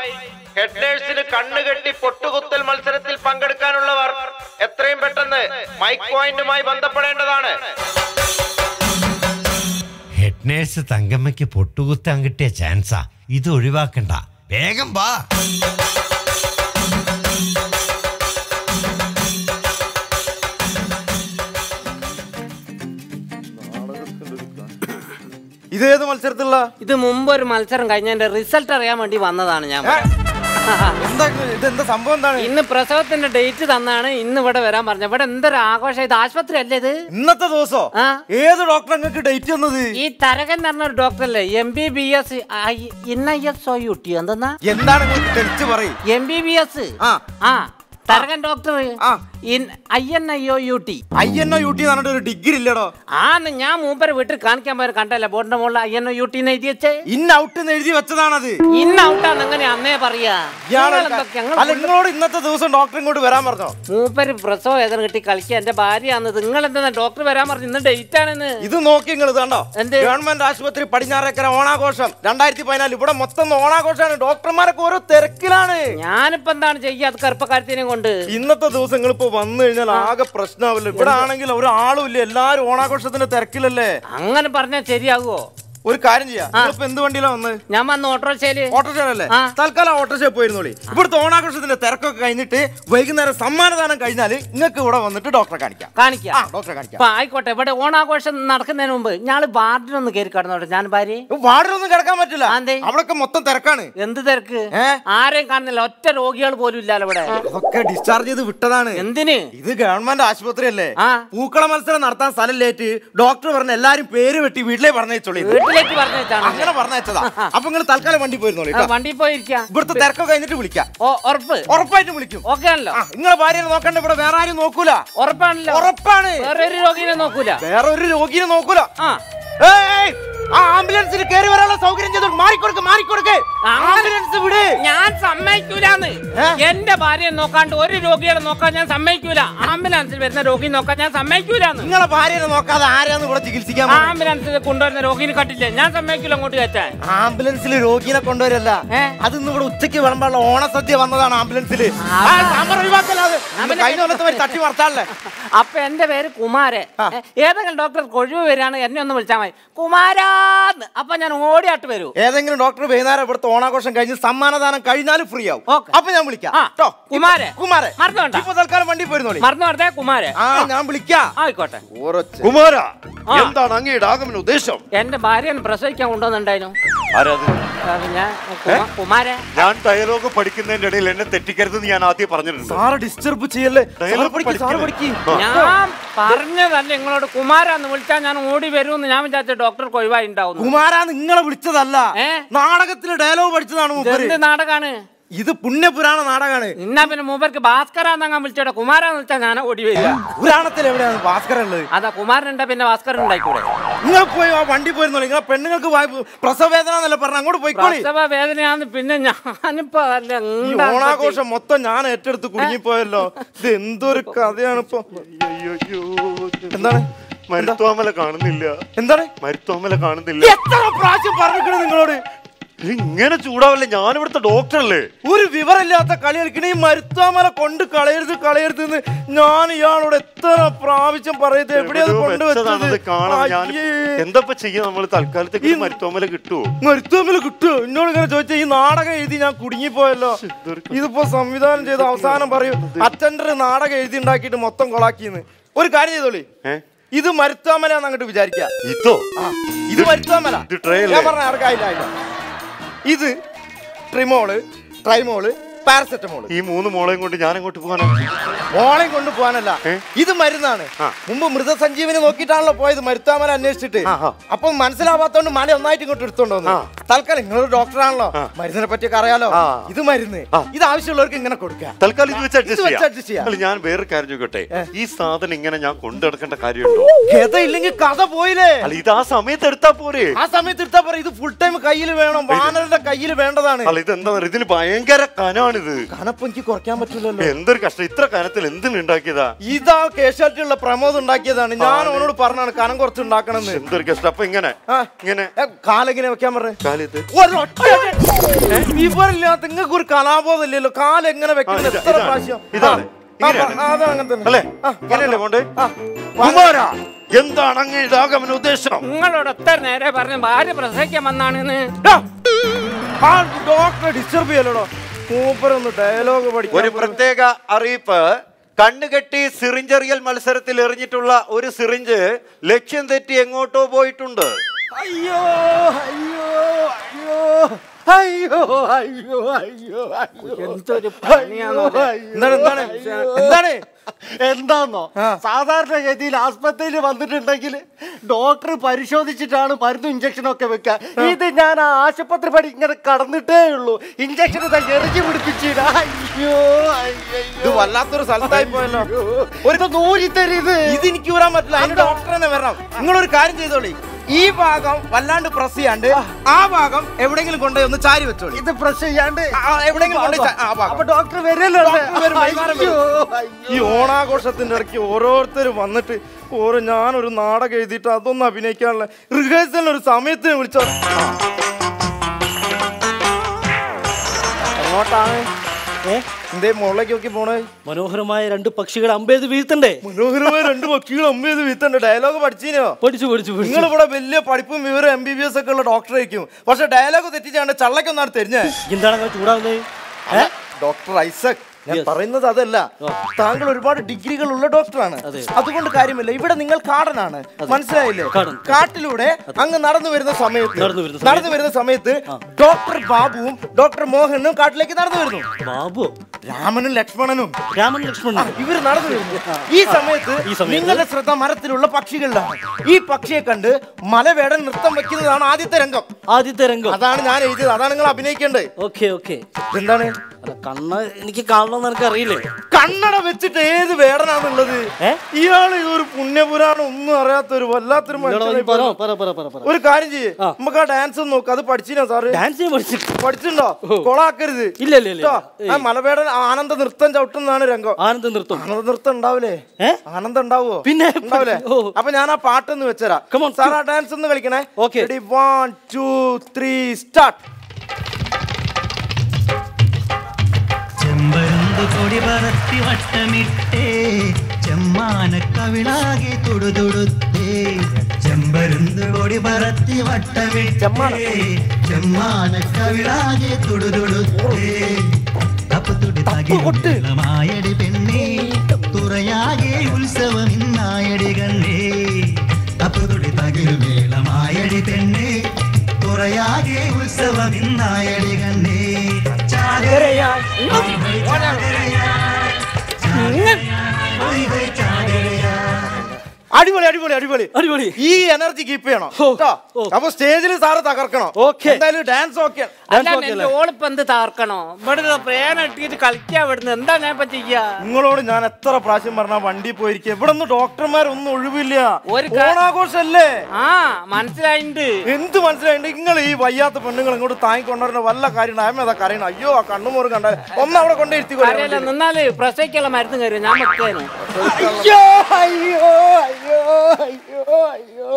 Speaker 7: ഹെഡ് നേഴ്സിന് കണ്ണുകെട്ടി പൊട്ടുകുത്തൽ മത്സരത്തിൽ പങ്കെടുക്കാനുള്ളവർ എത്രയും പെട്ടെന്ന് മൈക്ക് പോയിന്റുമായി ബന്ധപ്പെടേണ്ടതാണ്.
Speaker 8: ഹെഡ് നേഴ്സ് തങ്കമ്മയ്ക്ക് പൊട്ടുകുത്താൻ കിട്ടിയ ചാൻസാ ഇത് ഒഴിവാക്കണ്ട. വേഗം വാ.
Speaker 2: ഇത് ഏത് മത്സരത്തിലുള്ള?
Speaker 9: ഇത് മുമ്പ് ഒരു മത്സരം കഴിഞ്ഞതിന്റെ റിസൾട്ട് അറിയാൻ വേണ്ടി വന്നതാണ് ഞാൻ
Speaker 2: എന്താ ഇതെന്താ സംഭവം എന്താണ്?
Speaker 9: ഇന്ന് പ്രസവത്തിന്റെ ഡേറ്റ് തന്നാണ് ഇന്ന് ഇവിടെ വരാൻ പറഞ്ഞത്. ഇവിടെ എന്തൊരു ആഘോഷം ഇത്? ആശുപത്രി അല്ലേ ഇത്?
Speaker 2: ഇന്നത്തെ ദിവസം ഏത് ഡോക്ടർ നിങ്ങൾക്ക് ഡേറ്റ് തന്നത്?
Speaker 9: ഈ തരകൻ എന്ന് പറഞ്ഞ ഒരു ഡോക്ടറല്ലേ M B B S N I S O U T എന്തെന്നാ?
Speaker 2: എന്താണ് ഡേറ്റ് പറയും.
Speaker 9: എം ബി ബി എസ്
Speaker 2: ആ.
Speaker 9: Tharakan doctor. I N I O U T.
Speaker 2: I N O U T പറഞ്ഞിട്ട് ഒരു ഡിഗ്രി ഇല്ലടോ.
Speaker 9: ആന്ന് ഞാൻ മൂപ്പരെ വീട്ടിൽ കാണിക്കാൻ പോയത് കണ്ടല്ലേ ബോർഡിന്റെ മുകളിൽ I N O U T എഴുതി വെച്ചേ?
Speaker 2: ഇൻ ഔട്ട് എന്ന് എഴുതി വെച്ചതാണത്.
Speaker 9: ഇന്ന് ഔട്ടാന്ന് എങ്ങനെ അന്നേ പറയാ?
Speaker 2: നിങ്ങളോട് ഇന്നത്തെ ദിവസം ഡോക്ടർ ഇങ്ങോട്ട് വരാൻ പറഞ്ഞോ?
Speaker 9: മൂപ്പര് പ്രസവ വേദന കിട്ടി കളിക്കുക എന്റെ ഭാര്യയാന്നത് നിങ്ങൾ എന്താ ഡോക്ടർ വരാൻ പറഞ്ഞു? ഇന്ന് ഡേറ്റ് ആണെന്ന്.
Speaker 2: ഇത് നോക്കി നിങ്ങൾ കണ്ടോ? ഗവൺമെന്റ് ആശുപത്രി പടിഞ്ഞാറേക്കര ഓണാഘോഷം. രണ്ടായിരത്തി പതിനാല്. ഇവിടെ മൊത്തം ഓണാഘോഷമാണ്. ഡോക്ടർമാരൊക്കെ ഓരോ തിരക്കിലാണ്.
Speaker 9: ഞാനിപ്പോ എന്താണ് ചെയ്യുക അത് കറുപ്പക്കാരത്തിനെ കൊണ്ട്
Speaker 2: ഇന്നത്തെ ദിവസങ്ങൾ ഇപ്പൊ വന്നു കഴിഞ്ഞാൽ ആകെ പ്രശ്നമാവില്ല ഇവിടെ ആണെങ്കിൽ ഒരാളും ഇല്ല. എല്ലാരും ഓണാഘോഷത്തിന്റെ തിരക്കിലല്ലേ?
Speaker 9: അങ്ങനെ പറഞ്ഞാൽ ശരിയാകുമോ
Speaker 2: ഒരു കാര്യം ചെയ്യാം. നിങ്ങളിപ്പോ എന്ത് വണ്ടിയിലാ
Speaker 9: ഞാൻ വന്ന
Speaker 2: ഓട്ടോറിക്ഷയിൽ.
Speaker 9: ഓട്ടോറിക്ഷയിലല്ലേ.
Speaker 2: തൽക്കാലം ഓട്ടോറിക്ഷ പോയിരുന്നോളി. ഇവിടുത്തെ ഓണാഘോഷത്തിന്റെ തിരക്കൊക്കെ കഴിഞ്ഞിട്ട് വൈകുന്നേരം സമ്മാനദാനം കഴിഞ്ഞാൽ നിങ്ങൾക്ക് ഇവിടെ വന്നിട്ട് ഡോക്ടറെ കാണിക്കാം.
Speaker 9: കാണിക്കാം.
Speaker 2: ഡോക്ടറെ കാണിക്കാം.
Speaker 9: ആയിക്കോട്ടെ ഇവിടെ ഓണാഘോഷം നടക്കുന്നതിന് മുമ്പ് ഞാൻ വാർഡിലൊന്ന് കയറി കിടന്നോട്ടെ ഞാൻ ഭാര്യ.
Speaker 2: വാർഡിലൊന്നും കിടക്കാൻ പറ്റില്ല? അവിടൊക്കെ മൊത്തം തിരക്കാണ്.
Speaker 9: എന്ത് തിരക്ക്? ആരെയും കാണുന്നില്ല. ഒറ്റ രോഗികൾ പോലും ഇല്ലല്ലോ ഇവിടെ.
Speaker 2: ഒക്കെ ഡിസ്ചാർജ് ചെയ്ത് വിട്ടതാണ്.
Speaker 9: എന്തിന്?
Speaker 2: ഇത് ഗവൺമെന്റ് ആശുപത്രി അല്ലേ പൂക്കള മത്സരം നടത്താൻ സ്ഥലം ലേറ്റ് ഡോക്ടർ പറഞ്ഞ എല്ലാരും പേര് വെട്ടി വീട്ടിലേ പറഞ്ഞോളി
Speaker 9: വീട്ടിലേക്ക് പറഞ്ഞതാണ്
Speaker 2: അങ്ങനെ പറഞ്ഞതാ അപ്പൊ നിങ്ങൾ തൽക്കാലം വണ്ടി പോയിരുന്നോളൂ.
Speaker 9: വണ്ടി പോയിരിക്കാം.
Speaker 2: ഇവിടുത്തെ തിരക്കൊക്കെ കഴിഞ്ഞിട്ട് വിളിക്കാം.
Speaker 9: ഓ ഉറപ്പ്.
Speaker 2: ഉറപ്പായിട്ട് വിളിക്കും.
Speaker 9: ഓക്കെ ആണല്ലോ.
Speaker 2: നിങ്ങളെ ഭാര്യനെ നോക്കണ്ട ഇവിടെ വേറെ ആരും നോക്കൂല.
Speaker 9: ഉറപ്പാണല്ലോ.
Speaker 2: ഉറപ്പാണ്.
Speaker 9: വേറെ ഒരു രോഗിനെ നോക്കൂല.
Speaker 2: വേറെ ഒരു രോഗിനെ നോക്കൂല.
Speaker 9: ആ.
Speaker 2: ഏയ്, ആ ആംബുലൻസിൽ കയറി വരാനുള്ള സൗകര്യം ചെയ്തു? മാറിക്കൊടുക്ക് മാറിക്കൊടുക്ക്. ആംബുലൻസ് വിട്.
Speaker 9: ഞാൻ സമ്മതിക്കൂലെന്ന്? എന്റെ ഭാര്യയെ നോക്കാണ്ട് ഒരു രോഗികളെ നോക്കാൻ ഞാൻ സമ്മതിക്കൂല. ആംബുലൻസിൽ വരുന്ന രോഗി നോക്കാൻ ഞാൻ സമ്മതിക്കൂലെന്ന്.
Speaker 2: നിങ്ങളെ ഭാര്യയെ നോക്കാതെ ആരാന്ന് ഇവിടെ ചികിത്സിക്കാൻ
Speaker 9: ആംബുലൻസിൽ കൊണ്ടുവരുന്ന രോഗിനെ കണ്ടില്ലേ? ഞാൻ സമ്മതിക്കൂല അങ്ങോട്ട് കയറ്റാൻ.
Speaker 2: ആംബുലൻസിൽ രോഗിനെ കൊണ്ടുവരല്ല? അത് ഇന്ന് ഇവിടെ ഉച്ചയ്ക്ക് വിളമ്പാനുള്ള ഓണസദ്യ വന്നതാണ് ആംബുലൻസിൽ. കഴിഞ്ഞ കൊല്ലത്തെ തട്ടി മറത്താളല്ലേ
Speaker 9: അപ്പൊ എന്റെ പേര് കുമാരൻ. ഏതെങ്കിലും ഡോക്ടർ കൊഴിവ് വരികയാണ് എന്നെ ഒന്ന് വിളിച്ചാൽ മതി. കുമാരാന്ന്. അപ്പൊ ഞാൻ ഓടിയാട്ട് വരൂ.
Speaker 2: ഏതെങ്കിലും ഡോക്ടർ വൈകുന്നേരം ഇവിടുത്തെ ഓണാഘോഷം കഴിഞ്ഞ് സമ്മാനദാനം കഴിഞ്ഞാലും ഫ്രീ ആവും. അപ്പൊ ഞാൻ വിളിക്കാം. ട്ടോ.
Speaker 9: കുമാരൻ.
Speaker 2: കുമാരൻ.
Speaker 9: മറന്നുകൊണ്ടാ?
Speaker 2: ഇപ്പൊ തൽക്കാലം വണ്ടി പോയിരുന്നോളി.
Speaker 9: മറന്നു പറഞ്ഞേ കുമാരൻ.
Speaker 2: ആ ഞാൻ വിളിക്കാം.
Speaker 9: ആയിക്കോട്ടെ.
Speaker 7: കുമാര
Speaker 9: ആ.
Speaker 7: എന്താണ് അങ്ങയുടെ ആഗമന ഉദ്ദേശം?
Speaker 9: എന്റെ ഭാര്യ പ്രസവിക്കാൻ കൊണ്ടുവന്നുണ്ടായിരുന്നു ഞാൻ
Speaker 7: ഡയലോഗ് പഠിക്കുന്നതിന്റെ ഇടയിൽ എന്നെ തെറ്റിക്കരുതെന്ന് ഞാൻ ആദ്യം പറഞ്ഞിട്ടുണ്ട്.
Speaker 2: സാറ് ഡിസ്റ്റർബ് ചെയ്യല്ലേ?
Speaker 7: ഡയലോഗ്.
Speaker 2: പഠിക്ക്.
Speaker 9: ഞാൻ പറഞ്ഞതല്ല നിങ്ങളോട് കുമാരാന്ന് വിളിച്ചാൽ ഞാൻ ഓടി വരുമെന്ന് ഞാൻ വിചാരിച്ച ഡോക്ടർ കൊഴിവായി ഉണ്ടാവും
Speaker 2: കുമാര നിങ്ങളെ വിളിച്ചതല്ല. നാടകത്തിന് ഡയലോഗ് പഠിച്ചതാണ്
Speaker 9: എന്ത് നാടകാണ്?
Speaker 2: ഇത് പുണ്യപുരാണ നാടകമാണ്
Speaker 9: എന്നാ പിന്നെ മൂപ്പർക്ക് ഭാസ്കരാന്നങ്ങാൻ വിളിച്ചോട്ടെ കുമാരൻ വിളിച്ചാൽ ഞാൻ ഓടി വരിക.
Speaker 2: പുരാണത്തിൽ എവിടെയാണ് ഭാസ്കരൻ ഉള്ളത്
Speaker 9: അതാ കുമാരനുണ്ടെ പിന്നെ ഭാസ്കരൻ ഉണ്ടായിക്കൂടെ?
Speaker 2: നിങ്ങൾ പോയി ആ വണ്ടി പോയിരുന്നു നിങ്ങളെ പെണ്ണുങ്ങൾക്ക് പ്രസവ വേദന എന്നല്ല പറഞ്ഞു അങ്ങോട്ട് പോയി
Speaker 9: പ്രസവ വേദനയാന്ന് പിന്നെ ഞാനിപ്പോ അല്ല
Speaker 2: ഓണാഘോഷം മൊത്തം ഞാൻ ഏറ്റെടുത്ത് കുടുങ്ങിപ്പോയല്ലോ. ഇത് എന്തൊരു കഥയാണ് ഇപ്പൊ. എന്താണ്?
Speaker 7: മരുത്തോമല കാണുന്നില്ല.
Speaker 2: എന്താണ്?
Speaker 7: മരുത്തോമല കാണുന്നില്ല.
Speaker 2: എത്ര പ്രാവശ്യം പറഞ്ഞിട്ടുണ്ട് നിങ്ങളോട്?
Speaker 7: ഇങ്ങനെ ചൂടാവല്ലേ? ഞാൻ ഇവിടുത്തെ ഡോക്ടറല്ലേ?
Speaker 2: ഒരു വിവരമില്ലാത്ത കളി കളിക്കണ ഈ മരുത്താമല കൊണ്ട് കളയരുത് കളയരുത് എന്ന് ഞാൻ ഇയാളോട് എത്ര പ്രാവശ്യം പറയത്
Speaker 7: എവിടെയാണ്
Speaker 2: കൊണ്ടുവച്ചത്?
Speaker 7: എന്താ ചെയ്യാ? തൽക്കാലത്തേക്ക്
Speaker 2: ഈ-
Speaker 7: മരുത്തോമല കിട്ടുമോ
Speaker 2: മരുത്താമല കിട്ടുമോ എന്നോട് ഇങ്ങനെ ചോദിച്ചാൽ ഈ നാടകം എഴുതി ഞാൻ കുടുങ്ങിപ്പോയല്ലോ. ഇതിപ്പോ സംവിധാനം ചെയ്ത് അവസാനം പറയൂ അറ്റൻഡർ നാടകം എഴുതി ഉണ്ടാക്കിയിട്ട് മൊത്തം കൊളാക്കിന്ന് ഒരു കാര്യം ചെയ്തോളി. ഇത് മരുത്താമല അങ്ങോട്ട് വിചാരിക്കാം.
Speaker 7: ഇതോ?
Speaker 2: ഇത് മരുത്താമല? ഞാൻ പറഞ്ഞ ആർക്കായില്ല ഇത് ട്രിമോൾ ട്രൈമോൾ പാരസെറ്റമോൾ.
Speaker 7: ഈ മൂന്ന് മോളെയും കൊണ്ട് ഞാൻ അങ്ങോട്ട് പോകാനോ
Speaker 2: മോളെയും കൊണ്ട് പോകാനല്ല. ഇത് മരുന്നാണ്. മുമ്പ് മൃതസഞ്ജീവിനെ നോക്കിയിട്ടാണല്ലോ പോയത് മരുത്താമല അന്വേഷിച്ചിട്ട്. അപ്പൊ മനസ്സിലാവാത്തോണ്ട് മല ഒന്നായിട്ട് ഇങ്ങോട്ട് എടുത്തോണ്ട് വന്നു. തൽക്കാലം നിങ്ങളൊരു ഡോക്ടറാണല്ലോ. മരുന്നിനെ പറ്റിയൊക്കെ അറിയാലോ. ഇത് മരുന്ന്. ഇത് ആവശ്യമുള്ളവർക്ക് ഇങ്ങനെ കൊടുക്കുക.
Speaker 7: തൽക്കാലം ഇത് വെച്ച് അഡ്ജസ്റ്റ്
Speaker 2: ചെയ്യാം.
Speaker 7: ഞാൻ വേറെ കാര്യം ചോദിക്കട്ടെ? ഈ സാധനം ഇങ്ങനെ ഞാൻ കൊണ്ടുനടക്കേണ്ട കാര്യമുണ്ടോ?
Speaker 2: കഥ ഇല്ലെങ്കിൽ കഥ പോയില്ലേ?
Speaker 7: അല്ല ഇത് ആ സമയത്ത് എടുത്താ പോരെ?
Speaker 2: ആ സമയത്ത് എടുത്താ പോരെ. ഇത് ഫുൾ ടൈം കയ്യിൽ വേണം വാനറുടെ കയ്യിൽ വേണ്ടതാണ്.
Speaker 7: അല്ല ഇത് എന്താ ഇതിന് ഭയങ്കര കനാണിത്
Speaker 2: കനപ്പ് എനിക്ക് കുറയ്ക്കാൻ പറ്റില്ലല്ലോ.
Speaker 7: എന്തൊരു കഷ്ടം. ഇത്ര കനത്തിൽ എന്തിനു ഉണ്ടാക്കിയതാ?
Speaker 2: ഇതാ കേശാറ്റിലുള്ള പ്രമോദ് ഉണ്ടാക്കിയതാണ്. ഞാൻ അവനോട് പറഞ്ഞാണ് കനം കുറച്ച് ഉണ്ടാക്കണം
Speaker 7: എന്തൊരു കഷ്ടം. അപ്പൊ ഇങ്ങനെ ഇങ്ങനെ.
Speaker 2: ഏ, കാലെങ്ങനെ വെക്കാൻ പറഞ്ഞു? ഇവരില്ലാത്ത നിങ്ങൾക്ക് ഒരു കലാബോധം ഇല്ലല്ലോ കാലെങ്ങനെ വെക്കണം എത്ര
Speaker 7: ഇതാണ്.
Speaker 2: പ്രാവശ്യം?
Speaker 7: ഇതാണ്. എന്താണ് അങ്ങയുടെ ആഗമന ഉദ്ദേശം?
Speaker 9: നിങ്ങളോട് എത്ര നേരെ പറഞ്ഞു ഭാര്യ പ്രസവിക്കാൻ വന്നാണെന്ന്.
Speaker 2: ഡോക്ടറെ ഡിസ്റ്റർബ് ചെയ്യലോടോ ഡയലോഗ്
Speaker 7: ഒരു പ്രത്യേക അറിയിപ്പ്. കണ്ണുകെട്ടി സിറിഞ്ചെറിയൽ മത്സരത്തിൽ എറിഞ്ഞിട്ടുള്ള ഒരു സിറിഞ്ച് ലക്ഷ്യം തെറ്റി എങ്ങോട്ടോ പോയിട്ടുണ്ട്.
Speaker 2: അയ്യോ അയ്യോ അയ്യോ.
Speaker 10: അയ്യോ അയ്യോ അയ്യോ അയ്യോ.
Speaker 9: എന്തൊരു പണിയാണോ?
Speaker 2: എന്താണ് എന്താണ്? എന്താണ്?
Speaker 10: എന്താന്നോ? സാധാരണഗതിയിൽ ആസ്പത്രിയിൽ വന്നിട്ടുണ്ടെങ്കിൽ ഡോക്ടർ പരിശോധിച്ചിട്ടാണ് മരുന്നും ഇഞ്ചക്ഷനും ഒക്കെ വെക്കുക. ഇത് ഞാൻ ആ ആശുപത്രി പടി ഇങ്ങനെ കടന്നിട്ടേ ഉള്ളൂ. ഇഞ്ചക്ഷൻ എറിഞ്ഞു പിടിപ്പിച്ചില്ല അയ്യോ
Speaker 2: ഇത് വല്ലാത്തൊരു സ്ഥലത്തായി പോയല്ലോ.
Speaker 10: ഒരു നൂരി തരുത്
Speaker 2: ഇത്. എനിക്ക് വരാൻ പറ്റില്ല. അതിന് ഡോക്ടർ തന്നെ വരണം. നിങ്ങളൊരു കാര്യം ചെയ്തോളി. ഈ ഭാഗം വല്ലാണ്ട് പ്രസ് ചെയ്യാണ്ട് ആ. ഭാഗം എവിടെങ്കിലും കൊണ്ടുപോയി ഒന്ന് ചാരി വെച്ചോളൂ.
Speaker 10: ഇത് പ്രസ് ചെയ്യാണ്ട്
Speaker 2: എവിടെങ്കിലും കൊണ്ടുപോയി
Speaker 10: ഡോക്ടർ വരല്ലോ
Speaker 2: ഈ ഓണാഘോഷത്തിന്റെ ഇടയ്ക്ക് ഓരോരുത്തർ വന്നിട്ട് ഓരോ ഞാനൊരു നാടകം എഴുതിയിട്ട് അതൊന്നും അഭിനയിക്കാനുള്ള റിഹേഴ്സലിന് ഒരു സമയത്തിന് വിളിച്ചോ. എന്തേ മുകളിലേക്ക് നോക്കി പോണേ?
Speaker 10: മനോഹരമായ രണ്ട് പക്ഷികളെ അമ്പേത് വീഴ്ത്തണ്ടേ?
Speaker 2: മനോഹരമായ രണ്ട് പക്ഷികൾ അമ്പേത് വീഴ്ത്തണ്ടേ? ഡയലോഗ് പഠിച്ചീനോ?
Speaker 10: പഠിച്ചു പഠിച്ചു
Speaker 2: നിങ്ങൾ ഇവിടെ വലിയ പഠിപ്പും വിവരം എം ബി ബി എസ് ഒക്കെ ഉള്ള ഡോക്ടർ ആയിരിക്കും. പക്ഷെ ഡയലോഗ് തെറ്റിച്ചാണ്ട് ചള്ളക്കൊന്നാണ് തെരിഞ്ഞേ.
Speaker 10: എന്താണ് അങ്ങനെ ചൂടാവുന്നത്?
Speaker 2: Doctor Isaac. ഞാൻ പറയുന്നത് അതല്ല. താങ്കൾ ഒരുപാട് ഡിഗ്രികൾ ഉള്ള ഡോക്ടറാണ് അതുകൊണ്ട് കാര്യമില്ല. ഇവിടെ നിങ്ങൾ കാടനാണ്. മനസ്സിലായില്ലേ? കാട്ടിലൂടെ അങ്ങ് നടന്നു വരുന്ന സമയത്ത് നടന്നു വരുന്ന സമയത്ത്. ഡോക്ടർ ബാബുവും ഡോക്ടർ മോഹനും കാട്ടിലേക്ക് നടന്നു വരുന്നു.
Speaker 10: ബാബു?
Speaker 2: രാമനും ലക്ഷ്മണനും.
Speaker 10: രാമനും ലക്ഷ്മണനും.
Speaker 2: ഇവർ നടന്നു വരുന്നു. ഈ സമയത്ത് നിങ്ങളുടെ ശ്രദ്ധ മരത്തിലുള്ള പക്ഷികളിലാണ്. ഈ പക്ഷിയെ കണ്ട് മലവേടൻ നൃത്തം വെക്കുന്നതാണ് ആദ്യത്തെ രംഗം.
Speaker 10: ആദ്യത്തെ രംഗം.
Speaker 2: അതാണ് ഞാൻ എഴുതിയത്. അതാണ് നിങ്ങൾ അഭിനയിക്കേണ്ടത്.
Speaker 10: Okay okay.
Speaker 2: എന്താണ്?
Speaker 10: കണ്ണ് എനിക്ക് കാണണമെന്ന് എനിക്ക് അറിയില്ലേ
Speaker 2: കണ്ണട വെച്ചിട്ട് ഏത് വേടനാന്നുള്ളത്? ഇയാൾ ഒരു പുണ്യപുരാണം ഒന്നും അറിയാത്ത ഒരു വല്ലാത്തൊരു ഒരു കാര്യം ചെയ്യേ. നമുക്ക് ആ ഡാൻസ് ഒന്ന് നോക്ക്. അത് പഠിച്ചിനാ സാറ്?
Speaker 10: ഡാൻസ് പഠിച്ചിട്ട്
Speaker 2: പഠിച്ചിട്ടുണ്ടോ? കൊളാക്കരുത്.
Speaker 10: ഇല്ല, ഇല്ല,
Speaker 2: മലവേടൻ ആനന്ദ നൃത്തം ചവിട്ടുന്നതാണ് രംഗം.
Speaker 10: ആനന്ദ നൃത്തം.
Speaker 2: ആനന്ദ നൃത്തം ഉണ്ടാവില്ലേ? ആനന്ദ ഉണ്ടാവോ
Speaker 10: പിന്നെ
Speaker 2: ഉണ്ടാവില്ലേ. അപ്പൊ ഞാൻ ആ പാട്ടൊന്ന് വെച്ചരാ. സാർ ആ ഡാൻസ് ഒന്ന് കളിക്കണേ.
Speaker 10: Okay
Speaker 2: one two three start
Speaker 11: ചെമ്പരുന്ത് കൊടി പറത്തി വട്ടമിട്ടേ. ചെമ്മാന കവിളാകെ തൊടുതൊടുത്തേ. ചെമ്പരുന്ന് കൊടി പറത്തി വട്ടമിട്ടേ. ചെമ്മാന. കവിളാകെ തുടുതുടുത്തേ. തപ്പുതുടി തകിലമായടി പെണ്ണേ. തുറയാകെ ഉത്സവം ഇന്നായടി കണ്ണേ തപ്പുതുടി തകിൽ മേളമായടി പെണ്ണേ. തുറയാകെ ഉത്സവം ഇന്നായടി കണ്ണേ. Oy be
Speaker 2: അടിപൊളി അടിപൊളി അടിപൊളി.
Speaker 10: അടിപൊളി.
Speaker 2: ഈ എനർജി കീപ്പ് ചെയ്യണം. അപ്പൊ സ്റ്റേജിൽ സാറ് തകർക്കണം.
Speaker 10: ഓക്കെ.
Speaker 2: എന്തായാലും ഡാൻസ് ഓക്കെ
Speaker 9: അല്ല എന്റെ ഓളിപ്പ് എന്ത് തകർക്കണോ? ഇവിടെ പേന ഇട്ടിട്ട് കളിക്കാൻ വിടുന്നത് എന്താ ഞാൻ ഇപ്പൊ ചെയ്യാ?
Speaker 2: നിങ്ങളോട് ഞാൻ എത്ര പ്രാവശ്യം പറഞ്ഞ വണ്ടി പോയിരിക്കുക? ഇവിടെ ഒന്നും ഡോക്ടർമാരൊന്നും ഒഴിവില്ല.
Speaker 9: ഒരു കോണാഘോഷല്ലേ
Speaker 2: ഓണാഘോഷല്ലേ?
Speaker 9: ആ മനസ്സിലായിണ്ട്.
Speaker 2: എന്ത് മനസ്സിലായിണ്ട്? നിങ്ങൾ ഈ വയ്യാത്ത പെണ്ണുങ്ങൾ ഇങ്ങോട്ട് താങ്ങി കൊണ്ടുവരുന്ന വല്ല കാര്യം അയമേതാ കരയണം? അയ്യോ ആ കണ്ണുമോറ് കണ്ടാൽ ഒന്ന് അവിടെ കൊണ്ടേ ഇരുത്തി
Speaker 9: നിന്നാൽ പ്രസവിക്കുള്ള മരുന്ന് കയറി ഞാൻ
Speaker 10: അയ്യോ അയ്യോ. അയ്യോ അയ്യോ അയ്യോ.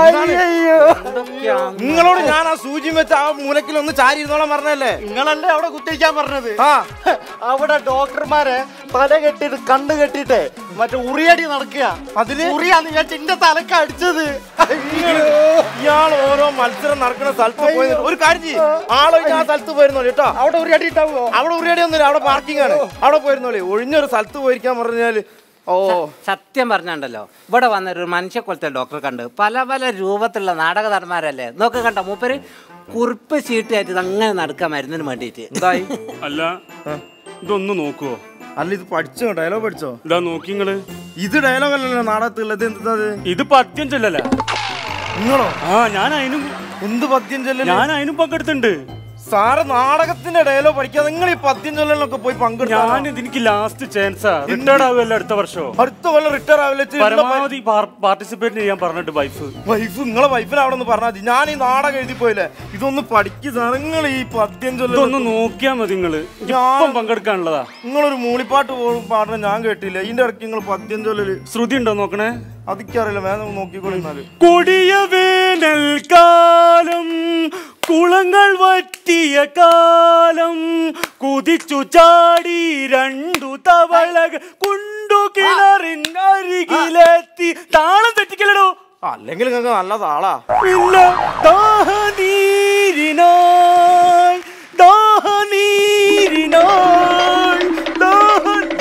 Speaker 10: അയ്യോ
Speaker 2: നിങ്ങളോട് ഞാൻ ആ സൂചി വെച്ച് ആ മൂലക്കിൽ ഒന്ന് ചാരി ഇരുന്നോളാൻ പറഞ്ഞല്ലേ
Speaker 10: നിങ്ങളല്ലേ അവിടെ കുത്തിരിക്കാൻ പറഞ്ഞത്?
Speaker 2: ആ.
Speaker 10: അവിടെ ഡോക്ടർമാരെ തല കെട്ടിട്ട് കണ്ണ് കെട്ടിട്ട് മറ്റേ ഉറിയടി നടക്കുക.
Speaker 2: അതിന്
Speaker 10: ഉറിയാന്ന് ഞാൻ ചിന്റെ തലക്ക് അടിച്ചത്.
Speaker 2: ഇയാൾ ഓരോ മത്സരം നടക്കുന്ന സ്ഥലത്ത് പോയി ഒരു കാര്യം ചെയ്യും. ആളൊഴിഞ്ഞ ആ സ്ഥലത്ത് പോയിരുന്നോ കേട്ടോ.
Speaker 10: അവിടെ ഉറിയടി ഉണ്ടാവുമോ?
Speaker 2: അവിടെ ഉറിയടി ഒന്നുമില്ല. അവിടെ പാർക്കിംഗ് ആണ്. അവിടെ പോയിരുന്നോളി. ഒഴിഞ്ഞൊരു സ്ഥലത്ത് പോയിരിക്കാൻ പറഞ്ഞാൽ ഓ.
Speaker 9: സത്യം പറഞ്ഞുണ്ടല്ലോ. ഇവിടെ വന്നൊരു മനുഷ്യ കൊലത്തെ ഡോക്ടറെ കണ്ട്. പല പല രൂപത്തിലുള്ള നാടക നടന്മാരല്ലേ നോക്ക് കണ്ട മൂപ്പര് കുറിപ്പ് ചീട്ടായിട്ട് ആയിട്ട് അങ്ങനെ നടക്കാൻ മരുന്നിന് വേണ്ടിയിട്ട്
Speaker 2: എന്തായി? (laughs)
Speaker 12: അല്ല ഇതൊന്ന് നോക്കുവോ?
Speaker 2: അല്ല ഇത് പഠിച്ചോ? ഡയലോഗ് പഠിച്ചോ?
Speaker 12: ഇതാ നോക്കി നിങ്ങൾ
Speaker 2: ഇത് ഡയലോഗ് അല്ലല്ലോ നാടകത്തിലുള്ളത് എന്താ ഇത്?
Speaker 12: പത്യം ചൊല്ലല്ലോ
Speaker 2: നിങ്ങളോ?
Speaker 12: ആ ഞാൻ അതിനും
Speaker 2: എന്ത് പത്യം ചൊല്ലല്?
Speaker 12: ഞാൻ അതിനും പങ്കെടുത്തിട്ടുണ്ട്
Speaker 2: സാറ് നാടകത്തിന്റെ ഡയലോഗ് പഠിക്കാതെ നിങ്ങൾ ഈ പദ്യം ചൊല്ലലിനൊക്കെ പോയി പങ്കെടുത്തു
Speaker 12: ഞാൻ എനിക്ക് ലാസ്റ്റ് ചാൻസാ റിട്ടയർഡ് അടുത്ത വർഷം?
Speaker 2: അടുത്ത കൊല്ലം റിട്ടയർ ആവില്ല?
Speaker 12: പരമാവധി പാർട്ടിസിപ്പേറ്റ് ചെയ്യാൻ പറഞ്ഞിട്ട് വൈഫ്
Speaker 2: വൈഫ് നിങ്ങളെ അവിടെ ഒന്ന് പറഞ്ഞാൽ ഞാൻ ഈ നാടകം എഴുതി പോയില്ലേ? ഇതൊന്ന് പഠിക്കുക സാർ നിങ്ങൾ ഈ പദ്യം
Speaker 12: ഇതൊന്ന്
Speaker 2: ചൊല്ലി
Speaker 12: നോക്കിയാ മതി
Speaker 2: ഞാൻ-
Speaker 12: ഇപ്പം പങ്കെടുക്കാനുള്ളതാ.
Speaker 2: നിങ്ങളൊരു മൂളിപ്പാട്ട് പോലും പാടുന്ന ഞാൻ കേട്ടില്ല. ഇതിന്റെ ഇടയ്ക്ക് നിങ്ങൾ പദ്യം ചൊല്ലല്.
Speaker 12: ശ്രുതി ഉണ്ടോ നോക്കണേ?
Speaker 2: അതിക്കറിയില്ല. വേഗം നോക്കിക്കൊള്ളിന്നാൽ
Speaker 12: കൊടിയ വേനൽക്കാലം കുളങ്ങൾ വറ്റിയ കാലം കുതിച്ചു ചാടി രണ്ടു തവളകൾ കുണ്ടു കിണറിൻ അരികിലെത്തി. താളം തെറ്റിക്കലടോ.
Speaker 2: അല്ലെങ്കിൽ നിങ്ങൾക്ക് നല്ല താളാ.
Speaker 12: ഇല്ല ദാഹ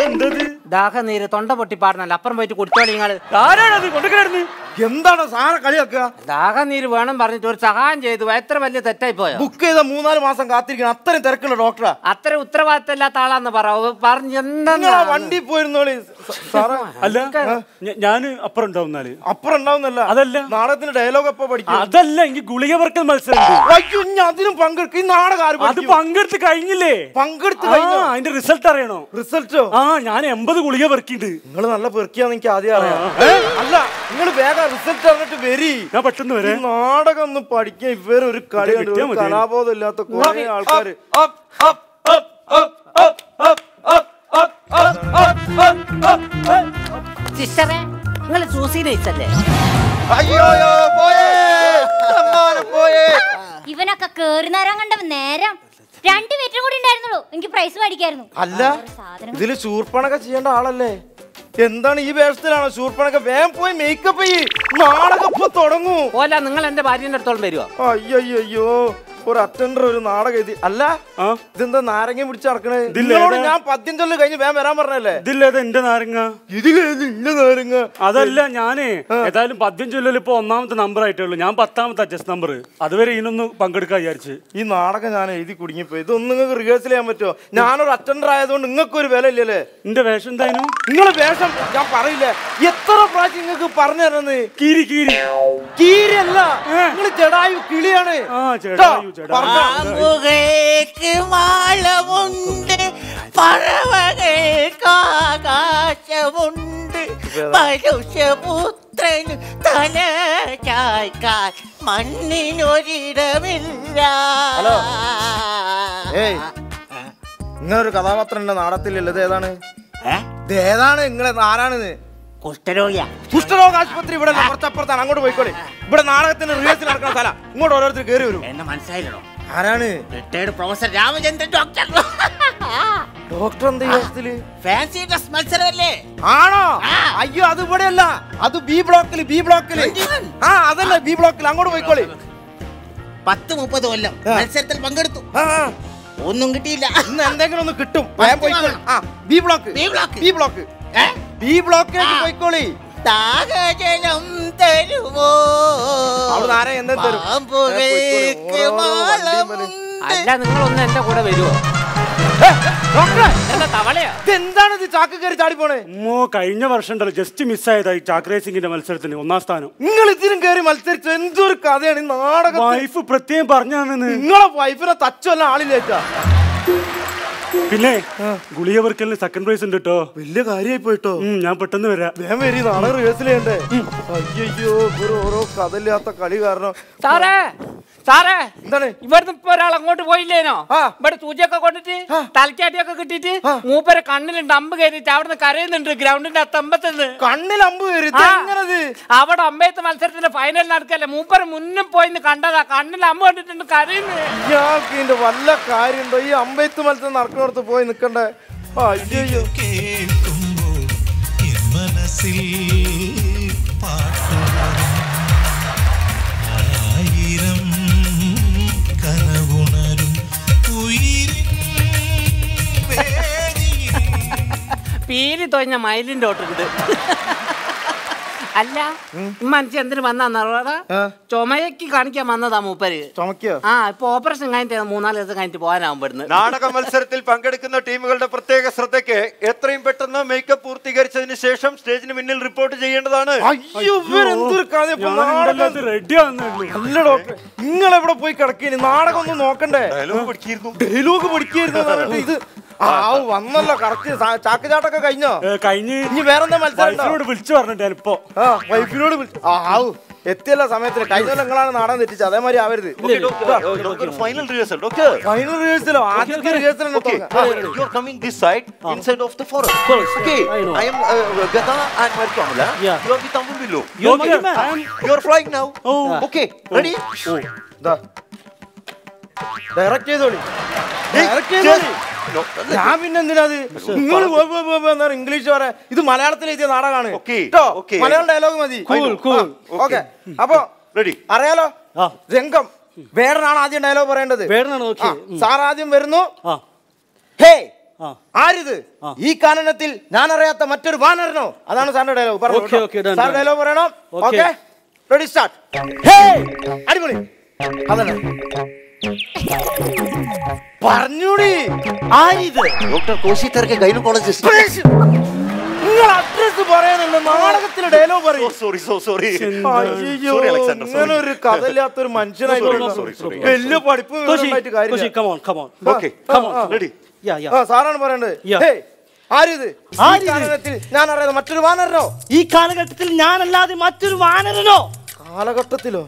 Speaker 12: എന്തത്?
Speaker 9: ദാഹനീര് തൊണ്ട പൊട്ടി പാടുന്നല്ല അപ്പുറം പോയിട്ട് കൊടുത്തോളി നിങ്ങൾ
Speaker 12: ആരാണത് കൊണ്ടുകിടന്ന്
Speaker 2: എന്താണ് സാറെ കളിയാക്കുക
Speaker 9: ദാഹനീര് വേണം പറഞ്ഞിട്ട് ഒരു സഹായം ചെയ്തു. എത്ര വലിയ തെറ്റായി പോയോ
Speaker 2: ബുക്ക് ചെയ്ത മൂന്നാൽ മാസം കാത്തിരിക്കണം. അത്രയും തിരക്കുള്ള ഡോക്ടറാ.
Speaker 9: അത്ര ഉത്തരവാദിത്തം ഇല്ലാത്ത ആളാന്ന് പറ. പറഞ്ഞു എന്താ
Speaker 2: വണ്ടി പോയിരുന്നോളി.
Speaker 12: അല്ല ഞാൻ അപ്പുറം ഉണ്ടാവുന്നാൽ
Speaker 2: അപ്പുറം ഉണ്ടാവുന്നല്ല.
Speaker 12: അതല്ല.
Speaker 2: നാടകത്തിന്റെ ഡയലോഗ് അപ്പൊ പഠിക്കും?
Speaker 12: അതല്ല എനിക്ക് ഗുളിക വർക്കൽ മത്സരം
Speaker 2: അതിനും പങ്കെടുക്കും. ഈ നാടകം
Speaker 12: അത് പങ്കെടുത്ത് കഴിഞ്ഞില്ലേ?
Speaker 2: പങ്കെടുത്ത്
Speaker 12: ആ, അതിന്റെ റിസൾട്ട് അറിയണോ?
Speaker 2: റിസൾട്ടോ
Speaker 12: ആ ഞാൻ എൺപത് ഗുളിക പെറുക്കിണ്ട്
Speaker 2: നിങ്ങൾ നല്ല പെറുക്കിയാന്ന് എനിക്ക് ആദ്യം അറിയാം. അല്ല നിങ്ങൾ വേഗം റിസൾട്ട് അറിഞ്ഞിട്ട് വരി.
Speaker 12: ഞാൻ പെട്ടെന്ന് വരെ.
Speaker 2: നാടകം ഒന്നും പഠിക്കാൻ ഇവർ ഒരു കളി കണ്ടു. കലാബോധം ഇല്ലാത്ത കുറെ ആൾക്കാര്.
Speaker 9: സിസ്റ്ററെ നിങ്ങൾ
Speaker 7: പോയേ.
Speaker 13: ഇവനൊക്കെ കേറി നേരം കണ്ട നേരം. രണ്ട് മീറ്റർ കൂടി ഉണ്ടായിരുന്നുള്ളൂ. എനിക്ക് പ്രൈസ് മേടിക്കായിരുന്നു.
Speaker 2: അല്ല ഇതിൽ ചൂർപ്പണൊക്കെ ചെയ്യേണ്ട ആളല്ലേ? എന്താണ് ഈ വേഷത്തിലാണോ? ശൂർപ്പണൊക്കെ വേഗം പോയി മേക്കപ്പ് ചെയ്യ്. നാടകം തുടങ്ങൂ.
Speaker 9: ഓല നിങ്ങൾ എന്റെ ഭാര്യന്റെ അടുത്തോളം വരുമോ
Speaker 2: അയ്യോ ഒരു അറ്റൻഡർ ഒരു നാടക എഴുതി. അല്ല ഇതെന്താ നാരങ്ങ പിടിച്ച് നടക്കണേ?
Speaker 12: ഇതില്ലേ
Speaker 2: ഞാൻ പദ്യം ചൊല്ലു കഴിഞ്ഞ് വേഗം വരാൻ പറഞ്ഞല്ലേ
Speaker 12: ഇതില്ലേ എന്റെ നാരങ്ങ?
Speaker 2: ഇത് ഇന്ന നാരങ്ങ?
Speaker 12: അതല്ല ഞാനേ ഏതായാലും പദ്യം ചൊല്ലൽ ഇപ്പൊ ഒന്നാമത്തെ നമ്പർ ആയിട്ടുള്ളൂ ഞാൻ പത്താമത്തെ അഡ്ജസ്റ്റ് നമ്പർ അതുവരെ ഇതിനൊന്ന് പങ്കെടുക്കാൻ വിചാരിച്ച്.
Speaker 2: ഈ നാടകം ഞാൻ എഴുതി കുടുങ്ങിപ്പോയി. ഇതൊന്നും നിങ്ങൾക്ക് റിഹേഴ്സൽ ചെയ്യാൻ പറ്റുമോ? ഞാനൊരു അറ്റൻഡർ ആയതുകൊണ്ട് നിങ്ങൾക്ക് ഒരു വില ഇല്ലല്ലേ?
Speaker 12: എന്റെ വേഷം എന്തായാലും
Speaker 2: നിങ്ങളെ വേഷം ഞാൻ പറയില്ല. എത്ര പ്രാവശ്യം നിങ്ങൾക്ക് പറഞ്ഞു തരുന്നത്
Speaker 12: കീരി കീരി.
Speaker 2: കീരല്ല നിങ്ങൾ ജഡായു കിളിയാണ്.
Speaker 12: ആ ജഡായു ജഡായു
Speaker 14: പാമ്പുകൾക്ക് മാളമുണ്ട് പറവകൾക്ക് ആകാശമുണ്ട് മനുഷ്യപുത്രന് തല ചായ്ക്കാൻ മണ്ണിനൊരിടമില്ല.
Speaker 2: ഹലോ. ഏയ് ഇങ്ങനൊരു കഥാപാത്രം എന്റെ നാടകത്തിലല്ല ഇത് ഏതാണ് ഏതാണ് നിങ്ങളെ? ആരാണിത്?
Speaker 14: കുഷ്ഠരോഗിയാ.
Speaker 2: കുഷ്ഠരോഗ ആശുപത്രി ഇവിടെ കുറച്ചപ്പുറത്താണ്. അങ്ങോട്ട് പോയിക്കോളി. ഇവിടെ നാടകത്തിന് റിഹേഴ്സൽ നടക്കുന്ന സ്ഥലം. ഇങ്ങോട്ട് ഓരോരുത്തർ കയറി വരും.
Speaker 14: എന്നെ മനസ്സിലായില്ലോ
Speaker 2: ആരാണ്?
Speaker 14: Retired professor Ramachandran doctor
Speaker 2: doctor എന്താ ഈ
Speaker 14: ഫാൻസി ഡ്രസ് മത്സരമല്ലേ?
Speaker 2: ആണോ? അയ്യോ അത് ഇവിടെ അല്ല അത് ബി ബ്ലോക്കിൽ ബി ബ്ലോക്കിൽ ആ അതല്ല ബി ബ്ലോക്കിൽ അങ്ങോട്ട് പോയിക്കോളി.
Speaker 14: പത്ത് മുപ്പത് കൊല്ലം മത്സരത്തിൽ പങ്കെടുത്തു. ഒന്നും കിട്ടിയില്ല.
Speaker 2: ഇന്ന് എന്തെങ്കിലും ഒന്ന് കിട്ടും. B block
Speaker 14: B block
Speaker 2: B block B ബ്ലോക്കിലേക്ക് പോയിക്കോളി.
Speaker 14: ദാഹജലം തരുമോ?
Speaker 9: അല്ല നിങ്ങളൊന്ന് എന്റെ കൂടെ വരുമോ
Speaker 2: എന്താണ് ഇത്? ചാക്ക് കയറി ചാടി പോണേ.
Speaker 12: അമ്മോ കഴിഞ്ഞ വർഷം ഉണ്ടല്ലോ ജസ്റ്റ് മിസ്സായതായി ചാക്ക് റേസിംഗിന്റെ മത്സരത്തിന് ഒന്നാം സ്ഥാനം.
Speaker 2: നിങ്ങൾ ഇതിനും കയറി മത്സരിച്ചു എന്തൊരു കഥയാണ് ഈ നാടകം
Speaker 12: വൈഫ് പ്രത്യേകം പറഞ്ഞു
Speaker 2: നിങ്ങളെ വൈഫിനെ തച്ചല്ല ആളില്ലേറ്റാ
Speaker 12: പിന്നെ ഗുളിക വർക്കലിന് സെക്കൻഡ് പ്രൈസ് ഉണ്ട് കേട്ടോ
Speaker 2: വലിയ കാര്യമായി പോയിട്ടോ?
Speaker 12: ഞാൻ പെട്ടെന്ന് വരാം.
Speaker 2: വേഗം വരി നാളെ റിഹേഴ്സൽ ചെയ്യണ്ടേ? അയ്യോ ഓരോ കഥയില്ലാത്ത കളി കാരണം.
Speaker 9: സാറേ സാറേ
Speaker 2: എന്താണ്?
Speaker 9: ഇവിടുന്ന് ഇപ്പൊ ഒരാൾ അങ്ങോട്ട് പോയില്ലേനോ? ഇവിടെ സൂചിയൊക്കെ കൊണ്ടിട്ട് തലക്കാട്ടിയൊക്കെ കിട്ടിട്ട് മൂപ്പരെ കണ്ണിലുണ്ട് അമ്പ് കയറിയിട്ട് അവിടുന്ന് കരയുന്നുണ്ട് ഗ്രൗണ്ടിന്റെ അത്തമ്പത്തുനിന്ന്
Speaker 2: കണ്ണിൽ അമ്പ്
Speaker 9: അവിടെ അമ്പയത്ത് മത്സരത്തിന്റെ ഫൈനൽ നടക്കല്ലേ? മൂപ്പര് മുന്നും പോയിന്ന് കണ്ടതാ. കണ്ണിൽ അമ്പ് കണ്ടിട്ടുണ്ട് കരയുന്നു.
Speaker 2: ഇയാൾക്ക് ഇതിന്റെ വല്ല കാര്യമുണ്ടോ? ഈ അമ്പയത്ത് മത്സരം നടക്കുന്നിടത്ത് പോയി നിക്കണ്ടേ?
Speaker 11: മനസ്സിൽ (laughs)
Speaker 9: പീലി തോഞ്ഞ മയിലിന്റെ ഓട്ടുണ്ട്. അല്ല മനുഷ്യ എന്തിനു വന്നാന്നറിയാ ചുമയ്ക്ക് കാണിക്കാൻ വന്നതാ മൂപ്പര്.
Speaker 2: ചുമക്കോ
Speaker 9: ആ ഇപ്പൊ ഓപ്പറേഷൻ കഴിഞ്ഞിട്ട് മൂന്നാൽ ദിവസം കഴിഞ്ഞിട്ട് പോകാനാവും
Speaker 7: നാടക മത്സരത്തിൽ പങ്കെടുക്കുന്ന ടീമുകളുടെ പ്രത്യേക ശ്രദ്ധയ്ക്ക് എത്രയും പെട്ടെന്ന് മേക്കപ്പ് പൂർത്തീകരിച്ചതിന് ശേഷം സ്റ്റേജിന് മുന്നിൽ റിപ്പോർട്ട് ചെയ്യേണ്ടതാണ്.
Speaker 2: നിങ്ങൾ എവിടെ പോയി കിടക്കി നാടകം ഒന്നും നോക്കണ്ടേ?
Speaker 7: ഡയലോഗ് പഠിക്കിയിരുന്നു
Speaker 2: ഡയലോഗ് പഠിക്കായിരുന്നു ഇത് വന്നല്ലോ കറക്റ്റ് ചാക്ക് ചാട്ടൊക്കെ കഴിഞ്ഞോ?
Speaker 12: കഴിഞ്ഞ്
Speaker 2: ഇനി വേറെന്താ മത്സരം
Speaker 12: വിളിച്ചു പറഞ്ഞിട്ട് ഇപ്പൊ
Speaker 2: ആ വൈഫിനോട് ആ ആവു എത്തിയല്ല സമയത്തിന്. കഴിഞ്ഞ നിങ്ങളാണ് നാടൻ തെറ്റിച്ചത്. അതേമാതിരി ആവരുത്.
Speaker 7: ഫൈനൽ റിഹേഴ്സൽ ഡോക്ടർ
Speaker 2: ഫൈനൽ റിഹേഴ്സലോ ആദ്യത്തെ rehearsal
Speaker 7: you are coming this side, inside of the forest. Okay, I am uh, Gata you Marikamala.
Speaker 12: Yeah.
Speaker 7: You are with Amul Billu.
Speaker 12: You are Mahima.
Speaker 2: Direct ചെയ്തോളി. Direct ചെയ്തോളി. ഞാൻ പിന്നെ എന്തിനാ നിങ്ങൾ English പറയാ ഇത് മലയാളത്തിൽ എഴുതിയ നാടകമാണ്? മലയാളം ഡയലോഗ് മതി. ഓക്കെ. അപ്പൊ
Speaker 7: റെഡി
Speaker 2: അറിയാലോ? രംഗം. വേടനാണ് ആദ്യം ഡയലോഗ് പറയേണ്ടത്. സാർ ആദ്യം വരുന്നു. ഹേ. ആരിത്? ഈ കാനനത്തിൽ ഞാൻ അറിയാത്ത മറ്റൊരു വാനരനോ? അതാണ് സാറിന്റെ ഡയലോഗ്
Speaker 12: പറഞ്ഞു
Speaker 2: സാർ ഡയലോഗ് പറയണം. ഓക്കെ. റെഡി സ്റ്റാർട്ട് ഹേ അടിപൊളി. അതന്നെ. പറഞ്ഞൂടി. ഇത്
Speaker 7: ഡോക്ടർ കോശി തിരക്ക് ഗൈനക്കോളജിസ്റ്റ്.
Speaker 2: നിങ്ങൾ അഡ്രസ് പറയാനല്ല ഡയലോഗ് പറയും.
Speaker 7: Sorry so sorry sorry Alexander
Speaker 2: ഇങ്ങനെ ഒരു കഥയില്ലാത്തൊരു മനുഷ്യനായിട്ട്. വലിയ പഠിപ്പ്
Speaker 12: on. റെഡി യാ
Speaker 2: യാ സാറാണ് പറയേണ്ടത്. ഹേയ്, ഞാൻ അറിയാതെ മറ്റൊരു വാനരനോ?
Speaker 1: ഈ കാലഘട്ടത്തിൽ ഞാനല്ലാതെ മറ്റൊരു വാനരനോ?
Speaker 2: കാലഘട്ടത്തിലോ?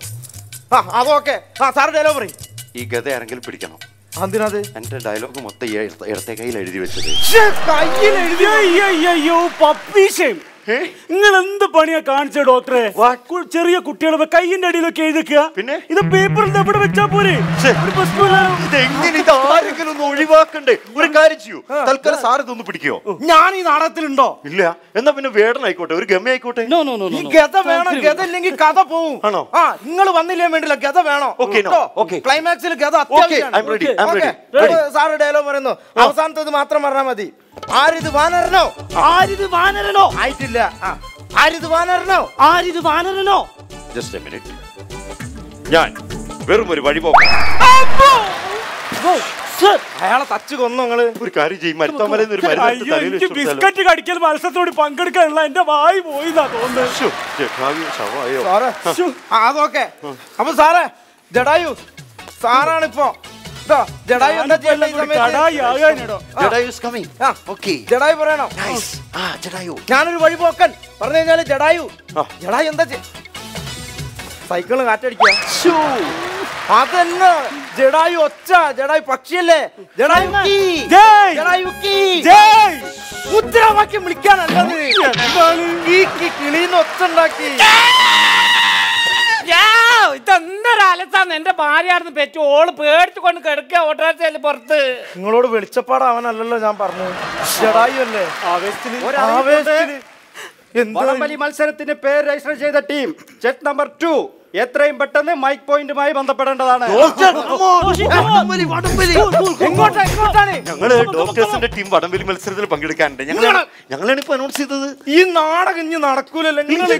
Speaker 2: ആ അതൊക്കെ ആ സാറ് ഡയലോഗ് പറയും.
Speaker 7: ഈ ഗത ആരെങ്കിലും പിടിക്കണം?
Speaker 2: അതിനത്
Speaker 7: എന്റെ ഡയലോഗ് മൊത്തം ഇടത്തെ- കയ്യിൽ എഴുതി വെച്ചത്.
Speaker 2: കയ്യിൽ എഴുതി
Speaker 12: പപ്പീശം. നിങ്ങൾ എന്ത് പണിയാ കാണിച്ച ഡോക്ടറെ ചെറിയ കുട്ടികളെ കൈയിന്റെ അടിയിലൊക്കെ എഴുതിക്കുക.
Speaker 7: പിന്നെ?
Speaker 12: ഇത് പേപ്പറിൽ എവിടെ വെച്ചാ.
Speaker 7: ഇതെങ്ങനെ ഇത് ആരെങ്കിലും ഒന്ന് ഒഴിവാക്കണ്ടേ? ഒരു കാര്യം ചെയ്യൂ. തൽക്കാലം സാർ ഇതൊന്ന് പിടിക്കോ.
Speaker 2: ഞാൻ ഈ നാടകത്തിലുണ്ടോ?
Speaker 7: ഇല്ല. എന്നാ പിന്നെ വേടനായിക്കോട്ടെ. ഒരു ഗമ ആയിക്കോട്ടെ
Speaker 2: ഈ ഗത വേണം ഗത ഇല്ലെങ്കിൽ കഥ പോവും.
Speaker 7: ആണോ?
Speaker 2: ആ നിങ്ങൾ വന്നില്ലേ വേണ്ടില്ല ഗത വേണോ. ക്ലൈമാക്സിൽ ഗത
Speaker 7: അത്യാവശ്യം.
Speaker 2: സാറ് ഡയലോഗ് പറയുന്നു. അവസാനത്തത് മാത്രം പറഞ്ഞാൽ മതി. ആരിത് വാനരനോ?
Speaker 1: ആരിത് വാനരനോ?
Speaker 2: ആയിട്ടില്ല. ആരിത് വാനരനോ?
Speaker 1: ആരിത് വാനരനോ?
Speaker 7: ജസ്റ്റ് എ മിനിറ്റ് ഞാൻ വെറും ഒരു വഴിപോക്ക
Speaker 2: അയാളെ തച്ച് കൊന്നു നിങ്ങൾ?
Speaker 7: ഒരു കാര്യം ചെയ്യും മരുത്താമലയിൽ ഒരു മരുന്ന്?
Speaker 12: ബിസ്ക്കറ്റ് കടിക്കൽ മത്സരത്തോട് പങ്കെടുക്കാനുള്ള എന്റെ വായി
Speaker 2: ആ, അതൊക്കെ. അപ്പൊ സാറേ ജഡായു സാറാണിപ്പോ. ജഡായു എന്താ പോക്കൻ ഈ
Speaker 7: ജഡായു is coming.
Speaker 2: ആ,
Speaker 7: Okay.
Speaker 2: ജഡായു പറയണോ
Speaker 7: Nice. ആ, ജഡായു.
Speaker 2: ഞാനൊരു വഴിപോക്കൻ പറഞ്ഞു കഴിഞ്ഞാൽ ജഡായു ജഡായു എന്താ ചെയ്യ സൈക്കിൾ കാറ്റടിക്കുക ജഡായു ഒച്ച ജഡായു പക്ഷിയല്ലേ ജഡായു കീ.
Speaker 12: ജയ്!
Speaker 2: ജഡായു കീ.
Speaker 12: ജയ്!
Speaker 2: മുദ്രാവാക്യം വിളിക്കാനല്ലത് കീ, കിളീന്ന് ഒച്ച ഉണ്ടാക്കി
Speaker 9: എന്റെ ഭാര്യയായിരുന്നു പെറ്റു. ഓൾ പേടിച്ചുകൊണ്ട് കിടക്കുക ഓട്ടോറിക്ഷയിൽ പുറത്ത്.
Speaker 2: നിങ്ങളോട് വെളിച്ചപ്പാട് അവനല്ലല്ലോ ഞാൻ
Speaker 10: പറഞ്ഞു മത്സരത്തിന്റെ പേര് രജിസ്റ്റർ ചെയ്ത ടീം. Check number two. എത്രയും പെട്ടെന്ന് മൈക്ക് പോയിന്റുമായി ബന്ധപ്പെടേണ്ടതാണ്
Speaker 7: ഞങ്ങൾ ഡോക്ടേഴ്സിന്റെ ടീം വടംവലി മത്സരത്തിൽ പങ്കെടുക്കാനുണ്ട് ഞങ്ങൾ ഞങ്ങളാണ് ഇപ്പൊ അനൗൺസ് ചെയ്തത്
Speaker 2: ഈ നാടകം ഇനി നടക്കൂലല്ലോ നിങ്ങൾ ഈ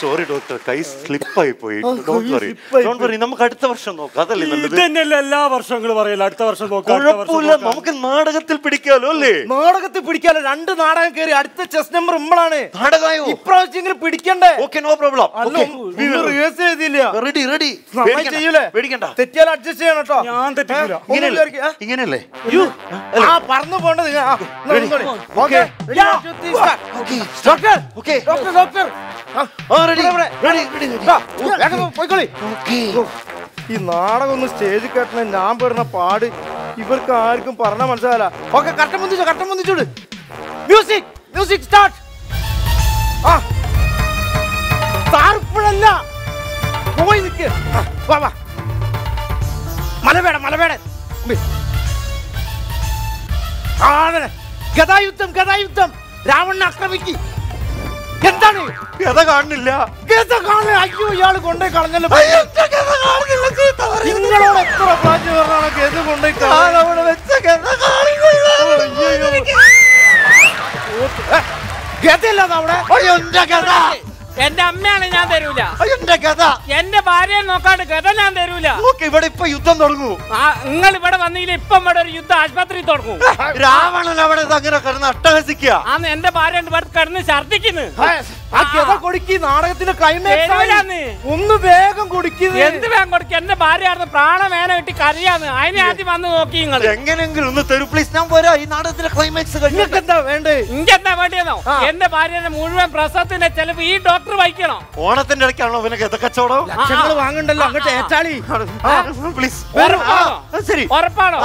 Speaker 7: സോറി ഡോക്ടർ കൈ സ്ലിപ്പായി പോയി ഡോണ്ട് വറി ഡോണ്ട് വറി നമുക്ക് അടുത്ത വർഷം നോക്കാം. അതല്ലേ
Speaker 12: എല്ലാ വർഷങ്ങളും പറയല. അടുത്ത വർഷം നോക്കാം
Speaker 7: കുഴപ്പമില്ല. നമുക്ക് നാടകത്തിൽ പിടിക്കാലോ അല്ലേ?
Speaker 2: നാടകത്തിൽ പിടിക്കാലോ. രണ്ട് നാടകം കയറി അടുത്ത ചെസ് നമ്പർ
Speaker 7: നാടകമായോ?
Speaker 2: ഇപ്രാവശ്യം പിടിക്കണ്ടേ?
Speaker 7: ഓക്കെ നോ പ്രോബ്ലം
Speaker 2: ചെയ്തില്ല.
Speaker 7: റെഡി റെഡി
Speaker 2: ചെയ്യൂലേ?
Speaker 7: പേടിക്കണ്ട.
Speaker 2: തെറ്റിയാൽ അഡ്ജസ്റ്റ് ചെയ്യണം കേട്ടോ.
Speaker 12: ഞാൻ
Speaker 2: തെറ്റില്ല
Speaker 7: ഇങ്ങനെയല്ലേ?
Speaker 2: ആ പറന്നു പോണ്ടത് start. ഡോക്ടർ ഡോക്ടർ ഡോക്ടർ ആ, പോയിക്കോളി. ഈ നാടകം ഒന്ന് സ്റ്റേജിൽ കയറ്റണ ഞാൻ പെടുന്ന പാട് ഇവർക്ക് ആർക്കും പറഞ്ഞാൽ മനസ്സിലാവില്ല. ഓക്കെ കട്ടം പൊന്തിച്ചോ കട്ടം പൊന്തിച്ചോട്. മ്യൂസിക് മ്യൂസിക് സ്റ്റാർട്ട് ആ. താർപ്പിഴല്ല പോയി നിൽക്ക് വാ വാ. മലവേട മലവേട ഗതായുദ്ധം ഗതായുദ്ധം. രാവണനെ ആക്രമിക്ക്. എന്താണ്?
Speaker 7: കഥ കാണുന്നില്ല.
Speaker 2: ഗത കാണില്ല അയ്യോ ഇയാൾ കൊണ്ടേ കളഞ്ഞല്ലോ. നിങ്ങളോട് എത്ര പ്രാവശ്യം പറഞ്ഞാണ് ഗത കൊണ്ടേ ഗതയല്ലാതെ അവിടെ.
Speaker 9: എന്റെ അമ്മയാണ് ഞാൻ തരൂല.
Speaker 7: എന്റെ കഥ.
Speaker 9: എന്റെ ഭാര്യയെ നോക്കാണ്ട് കഥ ഞാൻ തരൂല.
Speaker 7: ഇവിടെ ഇപ്പൊ യുദ്ധം തുടങ്ങൂ.
Speaker 9: നിങ്ങൾ ഇവിടെ വന്നില്ല ഇപ്പം ഇവിടെ ഒരു യുദ്ധ ആശുപത്രി തുടങ്ങും.
Speaker 7: രാവണൻ അവിടെ അങ്ങനെ കിടന്ന് അട്ടഹസിക്കുക.
Speaker 9: ആന്ന് എന്റെ ഭാര്യ ഇവിടെ കിടന്ന് ഛർദിക്കുന്നു
Speaker 2: ആ ഗത കൊടുക്കി നാടകത്തിന്റെ ക്ലൈമാക്സ്. ഒന്ന് വേഗം കൊടുക്കുന്നത്
Speaker 9: എന്ത് വേഗം കൊടുക്ക? എന്റെ ഭാര്യയായിരുന്നു പ്രാണവേന കിട്ടി കരയാന്ന്. അതിനെ ആദ്യം വന്ന് നോക്കി നിങ്ങൾ
Speaker 7: എങ്ങനെയെങ്കിലും ഒന്ന് തരൂ. പ്ലീസ് ഞാൻ പോരാ ഈ നാടകത്തിന്റെ ക്ലൈമാക്സ്
Speaker 2: നിങ്ങൾക്ക് എന്താ വേണ്ടേ?
Speaker 9: ഇങ്ങെന്താ വേണ്ടിയെന്നോ എന്റെ ഭാര്യയുടെ മുഴുവൻ പ്രസവത്തിന്റെ ചെലവ് ഈ ഡോക്ടർ വഹിക്കണം?
Speaker 7: ഓണത്തിന്റെ ഇടയ്ക്കാണോ ഇവനെ ഗത കച്ചവടം?
Speaker 2: ലക്ഷങ്ങൾ വാങ്ങണ്ടല്ലോ അങ്ങോട്ട് ഏറ്റാളി.
Speaker 7: പ്ലീസ്? ശരി.
Speaker 9: ഉറപ്പാണോ?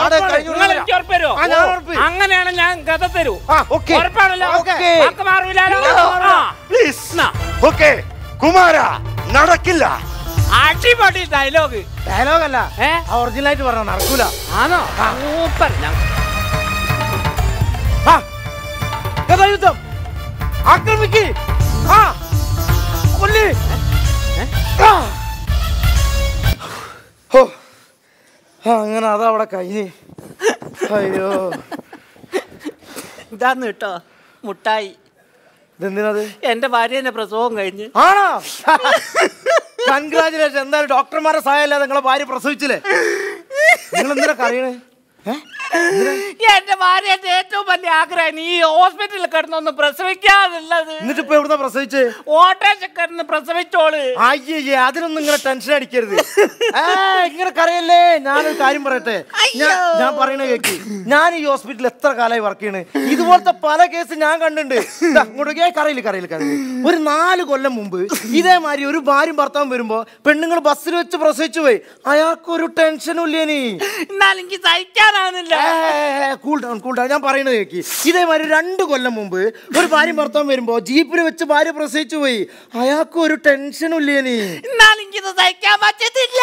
Speaker 9: നിങ്ങൾ എനിക്ക് ഉറപ്പ് തരുമോ
Speaker 2: ആ, ഞാൻ ഉറപ്പ്.
Speaker 9: അങ്ങനെയാണ് ഞാൻ ഗത തരൂ. ഉറപ്പാണല്ലോ? ആ.
Speaker 7: പ്ലീസ്
Speaker 9: എന്നാ.
Speaker 7: ഓക്കെ കുമാര നടക്കില്ല.
Speaker 9: അടിപൊളി ഡയലോഗ്
Speaker 2: ഡയലോഗ് അല്ല. ഒറിജിനൽ ആയിട്ട് പറഞ്ഞ നടക്കൂല.
Speaker 9: ആണോ? സൂപ്പർ
Speaker 2: യുദ്ധം? ആക്രമിക്ക്. ആ. കൊല്ലി. ആ. ഹോ. ആ, അങ്ങനെ അതവിടെ കഴിഞ്ഞ്. അയ്യോ.
Speaker 9: ഇതാന്ന് കേട്ടോ. മുട്ടായി.
Speaker 2: ഇതെന്തിനത്?
Speaker 9: എന്റെ ഭാര്യ പ്രസവം കഴിഞ്ഞ്.
Speaker 2: ആണോ? (laughs) കൺഗ്രാചുലേഷൻ എന്തായാലും ഡോക്ടർമാരുടെ സഹായം ഇല്ലാതെ നിങ്ങളെ ഭാര്യ പ്രസവിച്ചില്ലേ? നിങ്ങൾ എന്തിനാ കറിയണേ
Speaker 9: എന്റെ ഭാര്യ ഏറ്റവും വലിയ ആഗ്രഹം. ഈ ഹോസ്പിറ്റലിൽ കിടന്നൊന്ന് പ്രസവിക്കാന്നുള്ളത്
Speaker 2: എന്നിട്ട് ഇപ്പൊ എവിടുന്ന പ്രസവിച്ച്?
Speaker 9: ഓട്ടോ കിടന്ന് പ്രസവിച്ചോൾ.
Speaker 2: അയ്യേ അതിനൊന്നും ഇങ്ങനെ ടെൻഷൻ അടിക്കരുത്. (laughs) ഇങ്ങനെ കറിയല്ലേ ഞാനൊരു കാര്യം പറയട്ടെ. ഞാൻ പറയണ കേക്ക്. ഞാൻ ഈ ഹോസ്പിറ്റലിൽ എത്ര കാലമായി വർക്ക് ചെയ്യണേ? ഇതുപോലത്തെ പല കേസ് ഞാൻ കണ്ടിട്ടുണ്ട്. അങ്ങോട്ടേ കറിയില്ല കറിയില്ല കറിയില്ല ഒരു നാല് കൊല്ലം മുമ്പ് ഇതേമാതിരി ഒരു ഭാര്യയും ഭർത്താവും വരുമ്പോ പെണ്ണുങ്ങൾ ബസ്സിൽ വെച്ച് പ്രസവിച്ചു പോയി. അയാൾക്കൊരു ടെൻഷനും ഇല്ലേനി
Speaker 9: എന്നാൽ എനിക്ക് സഹിക്കാനാവുന്നില്ല.
Speaker 2: കൂൾ ഡൗൺ കൂൾ ഡൗൺ ഞാൻ പറയുന്നത് കേക്ക്. ഇതേമാതിരി രണ്ട് കൊല്ലം മുമ്പ് ഒരു ഭാര്യ ഭർത്താവ് വരുമ്പോ ജീപ്പിൽ വെച്ച് ഭാര്യ പ്രസവിച്ചു പോയി. അയാൾക്ക് ഒരു ടെൻഷനും
Speaker 9: എനിക്കിത് സഹിക്കാൻ പറ്റത്തില്ല.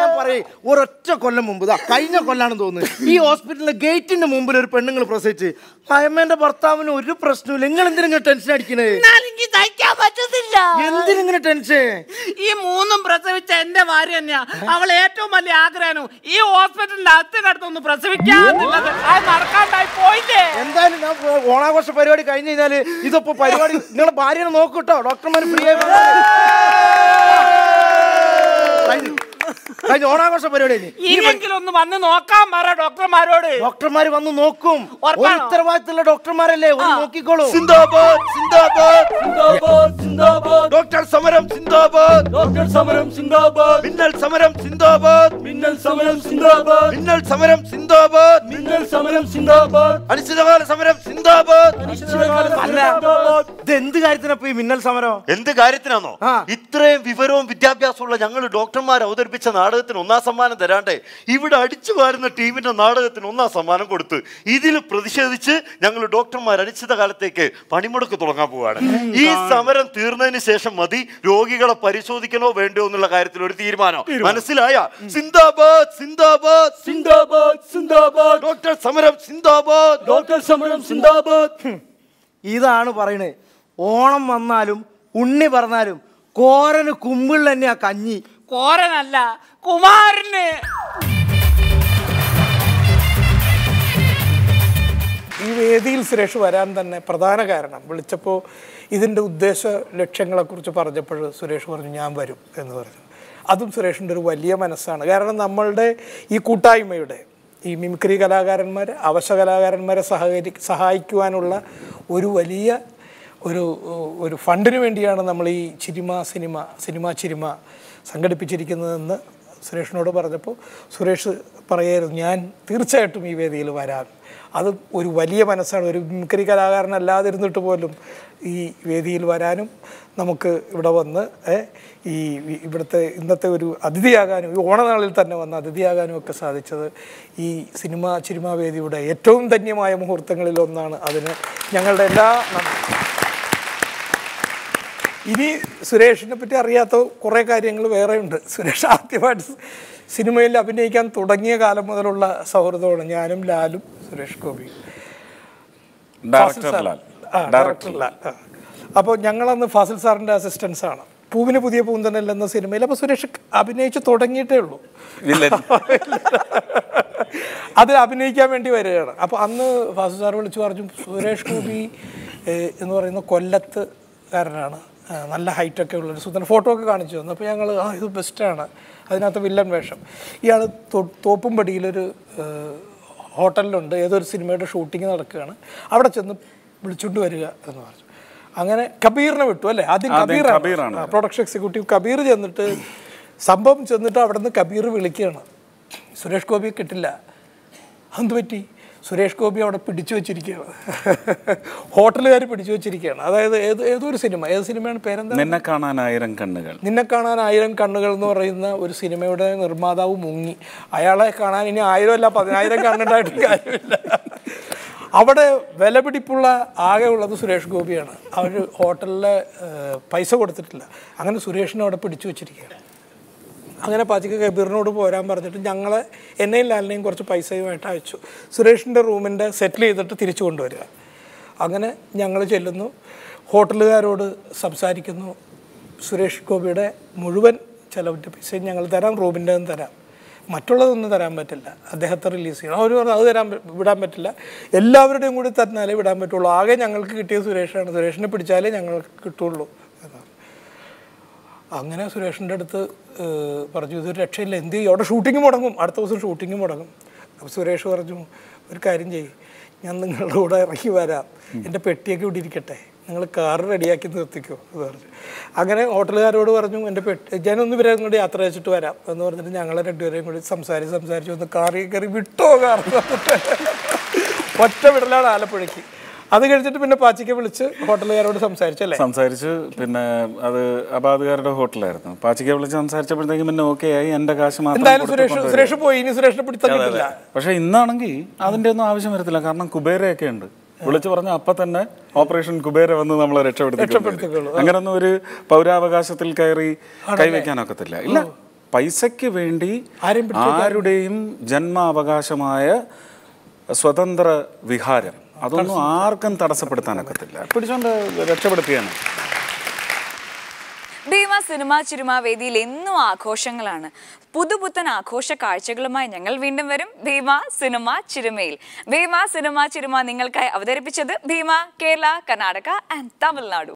Speaker 2: ഞാൻ പറയേ. ഒരൊറ്റ കൊല്ലം മുമ്പ് കഴിഞ്ഞ കൊല്ലാണെന്ന് തോന്നുന്നു. ഈ ഹോസ്പിറ്റലിലെ ഗേറ്റിന്റെ മുമ്പിൽ ഒരു പെണ്ണുങ്ങൾ പ്രസവിച്ച്. അയമ്മേന്റെ ഭർത്താവിന് ഒരു പ്രശ്നമില്ല നിങ്ങൾ എന്തിനാ ടെൻഷൻ അടിക്കണേ?
Speaker 9: എനിക്ക് സഹിക്കാൻ പറ്റത്തില്ല.
Speaker 2: എന്തിനിങ്ങനെ ടെൻഷൻ
Speaker 9: ഈ മൂന്നും പ്രസവിച്ച എന്റെ ഭാര്യ തന്നെയാ. അവൾ ഏറ്റവും വലിയ ആഗ്രഹം ഈ ഹോസ്പിറ്റലിന്റെ അകത്ത് കിടത്തൊന്ന് പ്രസവിക്കാന്നുള്ളത് അത് നടക്കാണ്ടായി പോയില്ലേ?
Speaker 2: എന്തായാലും ഞാൻ ഓണാഘോഷ പരിപാടി കഴിഞ്ഞു കഴിഞ്ഞാൽ ഇതിപ്പോ പരിപാടി നിങ്ങളെ ഭാര്യനെ നോക്കൂട്ടോ ഡോക്ടർമാർ ഫ്രീ ആയി. കഴിഞ്ഞു ഓണാഘോഷ പരിപാടി ഇനി.
Speaker 9: ഇനിയെങ്കിലും ഒന്ന് വന്ന് നോക്കാൻ പറ ഡോക്ടർമാരോട്.
Speaker 2: ഡോക്ടർമാർ വന്ന് നോക്കും? ഉത്തരവാദിത്തമുള്ള ഡോക്ടർമാരല്ലേ? ഒന്ന് നോക്കിക്കോളൂ.
Speaker 7: ഡോക്ടർ സമരം സിന്ദാബാദ്. ഡോക്ടർ സമരം സിന്ദാബാദ്. മിന്നൽ സമരം സിന്ദാബാദ്. മിന്നൽ സമരം സിന്ദാബാദ്. മിന്നൽ സമരം സിന്ദാബാദ്. മിന്നൽ സമരം സിന്ദാബാദ്. അനിശ്ചിതകാല സമരം സിന്ദാബാദ്.
Speaker 2: ഇത് എന്ത് കാര്യത്തിനപ്പോ ഈ മിന്നൽ സമരം?
Speaker 7: എന്ത് കാര്യത്തിനാണോ ഇത്രയും വിവരവും വിദ്യാഭ്യാസമുള്ള ഞങ്ങൾ ഡോക്ടർമാർ അവതരിപ്പിച്ച നാടകത്തിന് ഒന്നാം സമ്മാനം തരാണ്ടേ ഇവിടെ അടിച്ചു വാരുന്ന ടീമിന്റെ നാടകത്തിന് ഒന്നാം സമ്മാനം കൊടുത്ത് ഇതിൽ പ്രതിഷേധിച്ച് ഞങ്ങൾ ഡോക്ടർമാർ അനിശ്ചിത കാലത്തേക്ക് പണിമുടക്ക് തുടങ്ങാൻ പോവാണ് ഈ സമരം തീർന്നതിന് ശേഷം മതി. രോഗികളെ പരിശോധിക്കണോ വേണ്ടോ എന്നുള്ള കാര്യത്തിൽ ഒരു തീരുമാനം. മനസ്സിലായ? സിന്ദാബാദ് സിന്ദാബാദ് സിന്ദാബാദ് സിന്ദാബാദ്. ഡോക്ടർ സമരം സിന്ദാബാദ്. ഡോക്ടർ സമരം സിന്ദാബാദ്.
Speaker 2: ഇതാണ് പറയണേ. ഓണം വന്നാലും ഉണ്ണി പറഞ്ഞാലും കോരന് കുമ്പിൾ തന്നെയാ കഞ്ഞി.
Speaker 9: കോരനല്ല കുമാരന്.
Speaker 5: ഈ വേദിയിൽ സുരേഷ് വരാൻ തന്നെ പ്രധാന കാരണം വിളിച്ചപ്പോൾ ഇതിന്റെ ഉദ്ദേശ ലക്ഷ്യങ്ങളെക്കുറിച്ച് പറഞ്ഞപ്പോൾ സുരേഷ് പറഞ്ഞു ഞാൻ വരും എന്ന് പറഞ്ഞു. അതും സുരേഷിന്റെ ഒരു വലിയ മനസ്സാണ്. കാരണം നമ്മളുടെ ഈ കൂട്ടായ്മയുടെ ഈ മിമിക്രി കലാകാരന്മാർ അവശ കലാകാരന്മാരെ സഹകരി സഹായിക്കുവാനുള്ള ഒരു വലിയ ഒരു ഒരു ഫണ്ടിന് വേണ്ടിയാണ് നമ്മൾ ഈ ചിരിമ സിനിമ സിനിമ ചിരിമ സംഘടിപ്പിച്ചിരിക്കുന്നതെന്ന് സുരേഷിനോട് പറഞ്ഞപ്പോൾ സുരേഷ് പറയായിരുന്നു ഞാൻ തീർച്ചയായിട്ടും ഈ വേദിയിൽ വരാം. അത് ഒരു വലിയ മനസ്സാണ്. ഒരു മിമിക്രി കലാകാരനല്ലാതിരുന്നിട്ട് പോലും ഈ വേദിയിൽ വരാനും നമുക്ക് ഇവിടെ വന്ന് ഈ ഇവിടുത്തെ ഇന്നത്തെ ഒരു അതിഥിയാകാനും ഈ ഓണനാളിൽ തന്നെ വന്ന് അതിഥിയാകാനും ഒക്കെ സാധിച്ചത് ഈ സിനിമ വേദിയുടെ ഏറ്റവും ധന്യമായ മുഹൂർത്തങ്ങളിൽ ഒന്നാണ്. അതിന് ഞങ്ങളുടെ എല്ലാ ഇനി സുരേഷിനെ പറ്റി അറിയാത്ത കുറേ കാര്യങ്ങൾ വേറെ ഉണ്ട്. സുരേഷ് ആദ്യമായിട്ട് സിനിമയിൽ അഭിനയിക്കാൻ തുടങ്ങിയ കാലം മുതലുള്ള സൗഹൃദമാണ് ഞാനും ലാലും സുരേഷ് ഗോപി.
Speaker 6: ഡയറക്ടർ. ലാൽ.
Speaker 5: അപ്പോൾ ഞങ്ങളന്ന് ഫാസിൽ സാറിന്റെ അസിസ്റ്റൻസ് ആണ്. പൂവിന് പുതിയ പൂന്തനൽ എന്ന സിനിമയിൽ. അപ്പോൾ സുരേഷ് അഭിനയിച്ച് തുടങ്ങിയിട്ടേ ഉള്ളൂ. (laughs) അത് അഭിനയിക്കാൻ വേണ്ടി വരികയാണ്. അപ്പോൾ അന്ന് ഫാസിൽ സാർ വിളിച്ചു പറഞ്ഞു സുരേഷ് ഗോപി എന്ന് പറയുന്ന കൊല്ലത്ത് കാരനാണ്. നല്ല ഹൈറ്റൊക്കെ ഉള്ളൊരു സുന്ദരൻ. ഫോട്ടോ ഒക്കെ കാണിച്ചു തന്നു. അപ്പോൾ ഞങ്ങൾ ആ ഇത് ബെസ്റ്റാണ് അതിനകത്ത് വില്ലൻ വേഷം. ഇയാൾ തോപ്പുംപടിയിലൊരു ഹോട്ടലിലുണ്ട്. ഏതൊരു സിനിമയുടെ ഷൂട്ടിംഗ് നടക്കുകയാണ്. അവിടെ ചെന്ന് വിളിച്ചുകൊണ്ട് വരിക എന്ന് പറഞ്ഞു. അങ്ങനെ കബീറിനെ വിട്ടു അല്ലേ? ആദ്യം കബീറാണ്. പ്രൊഡക്ഷൻ എക്സിക്യൂട്ടീവ് കബീർ ചെന്നിട്ട് സംഭവം ചെന്നിട്ട് അവിടെ നിന്ന് കബീർ വിളിക്കുകയാണ്. സുരേഷ് ഗോപിയെ കിട്ടില്ല. എന്ത് പറ്റി? സുരേഷ് ഗോപി അവിടെ പിടിച്ചു വെച്ചിരിക്കുകയാണ്. ഹോട്ടലുകാർ പിടിച്ചു വെച്ചിരിക്കുകയാണ്. അതായത് ഏത് ഏതൊരു സിനിമ ഏത് സിനിമയാണ് പേരെന്താ
Speaker 6: നിന്നെ കാണാൻ ആയിരം കണ്ണുകൾ.
Speaker 5: നിന്നെ കാണാൻ ആയിരം കണ്ണുകൾ എന്ന് പറയുന്ന ഒരു സിനിമയുടെ നിർമ്മാതാവ് മുങ്ങി. അയാളെ കാണാൻ ഇനി ആയിരം അല്ല പതിനായിരം കണ്ണുണ്ടായിട്ട് കാര്യമില്ല. അവിടെ വിലപിടിപ്പുള്ള ആകെ ഉള്ളത് സുരേഷ് ഗോപിയാണ്. അവർ ഹോട്ടലിലെ പൈസ കൊടുത്തിട്ടില്ല. അങ്ങനെ സുരേഷിനെ അവിടെ പിടിച്ചു വെച്ചിരിക്കുകയാണ്. അങ്ങനെ പാച്ചിക്ക് കബീറിനോട് പോരാൻ പറഞ്ഞിട്ട് ഞങ്ങളെ എന്നെയും ലാലിനെയും കുറച്ച് പൈസയുമായിട്ട് അയച്ചു. സുരേഷിന്റെ റൂമിന്റെ സെറ്റിൽ ചെയ്തിട്ട് തിരിച്ചു കൊണ്ടുവരിക. അങ്ങനെ ഞങ്ങൾ ചെല്ലുന്നു. ഹോട്ടലുകാരോട് സംസാരിക്കുന്നു. സുരേഷ് ഗോപിയുടെ മുഴുവൻ ചിലവിന്റെ പൈസയും ഞങ്ങൾ തരാം റൂമിന്റെ തരാം. മറ്റുള്ളതൊന്നും തരാൻ പറ്റില്ല. അദ്ദേഹത്തെ റിലീസ് ചെയ്യണം. അവർ പറഞ്ഞു അത് തരാൻ വിടാൻ പറ്റില്ല. എല്ലാവരുടെയും കൂടി തന്നാലേ വിടാൻ പറ്റുള്ളൂ. ആകെ ഞങ്ങൾക്ക് കിട്ടിയ സുരേഷാണ്. സുരേഷിനെ പിടിച്ചാലേ ഞങ്ങൾക്ക് കിട്ടുള്ളൂ. അങ്ങനെ സുരേഷിന്റെ അടുത്ത് പറഞ്ഞു ഇതൊരു രക്ഷയില്ല എന്ത് ചെയ്യും? അവിടെ ഷൂട്ടിംഗ് മുടങ്ങും. അടുത്ത ദിവസം ഷൂട്ടിംഗ് മുടങ്ങും. അപ്പോൾ സുരേഷ് പറഞ്ഞു ഒരു കാര്യം ചെയ്യും. ഞാൻ നിങ്ങളുടെ കൂടെ ഇറങ്ങി വരാം. എന്റെ പെട്ടിയൊക്കെ ഇവിടെ ഇരിക്കട്ടെ. നിങ്ങൾ കാർ റെഡിയാക്കി നിർത്തിക്കോ. എന്ന് പറഞ്ഞു. അങ്ങനെ ഹോട്ടലുകാരോട് പറഞ്ഞു എന്റെ പെട്ടി ഞാനൊന്ന് ഇവരെ കൂടി യാത്ര വെച്ചിട്ട് വരാം. എന്ന് പറഞ്ഞിട്ട് ഞങ്ങളെ രണ്ടുപേരെയും കൂടി സംസാരിച്ച് സംസാരിച്ച് ഒന്ന് കാറി കയറി വിട്ടോ കാർ ഒറ്റ വിടലാണ് ആലപ്പുഴയ്ക്ക്. അത് കഴിച്ചിട്ട് പിന്നെ പാച്ചിക്ക് വിളിച്ച് ഹോട്ടലുകാരോട് സംസാരിച്ചല്ലേ?
Speaker 6: സംസാരിച്ച് പിന്നെ അത് അബാദുകാരുടെ ഹോട്ടലായിരുന്നു. പാച്ചിക്ക് വിളിച്ച് സംസാരിച്ചപ്പോഴത്തേക്കും പിന്നെ ഓക്കെ ആയി എന്റെ കാശ് മാത്രം
Speaker 5: സുരേഷ് സുരേഷ് പോയി ഇനി സുരേഷിനെ
Speaker 6: പക്ഷെ ഇന്നാണെങ്കിൽ അതിന്റെ ഒന്നും ആവശ്യം വരത്തില്ല. കാരണം കുബേരയൊക്കെ ഉണ്ട്. വിളിച്ചു പറഞ്ഞ അപ്പൊ തന്നെ ഓപ്പറേഷൻ കുബേര വന്ന് നമ്മളെ രക്ഷപ്പെടുത്തി അങ്ങനൊന്നും ഒരു പൗരാവകാശത്തിൽ കയറി കൈവയ്ക്കാനൊക്കത്തില്ല. ഇല്ല പൈസയ്ക്ക് വേണ്ടി ആരുടെയും ജന്മാവകാശമായ സ്വതന്ത്ര വിഹാരം അതൊന്നും ആർക്കും തടസ്സപ്പെടുത്താനൊക്കത്തില്ല. പിടിച്ചോണ്ട് രക്ഷപ്പെടുത്തിയാണ്.
Speaker 3: ഭീമ സിനിമാ ചിരുമാ വേദിയിൽ എന്നും ആഘോഷങ്ങളാണ്. പുതുപുത്തൻ ആഘോഷ കാഴ്ചകളുമായി ഞങ്ങൾ വീണ്ടും വരും. ഭീമ സിനിമ ചിരുമയിൽ. ഭീമ സിനിമ ചിരുമ നിങ്ങൾക്കായി അവതരിപ്പിച്ചത് ഭീമ കേരള കർണാടക ആൻഡ് തമിഴ്നാടു.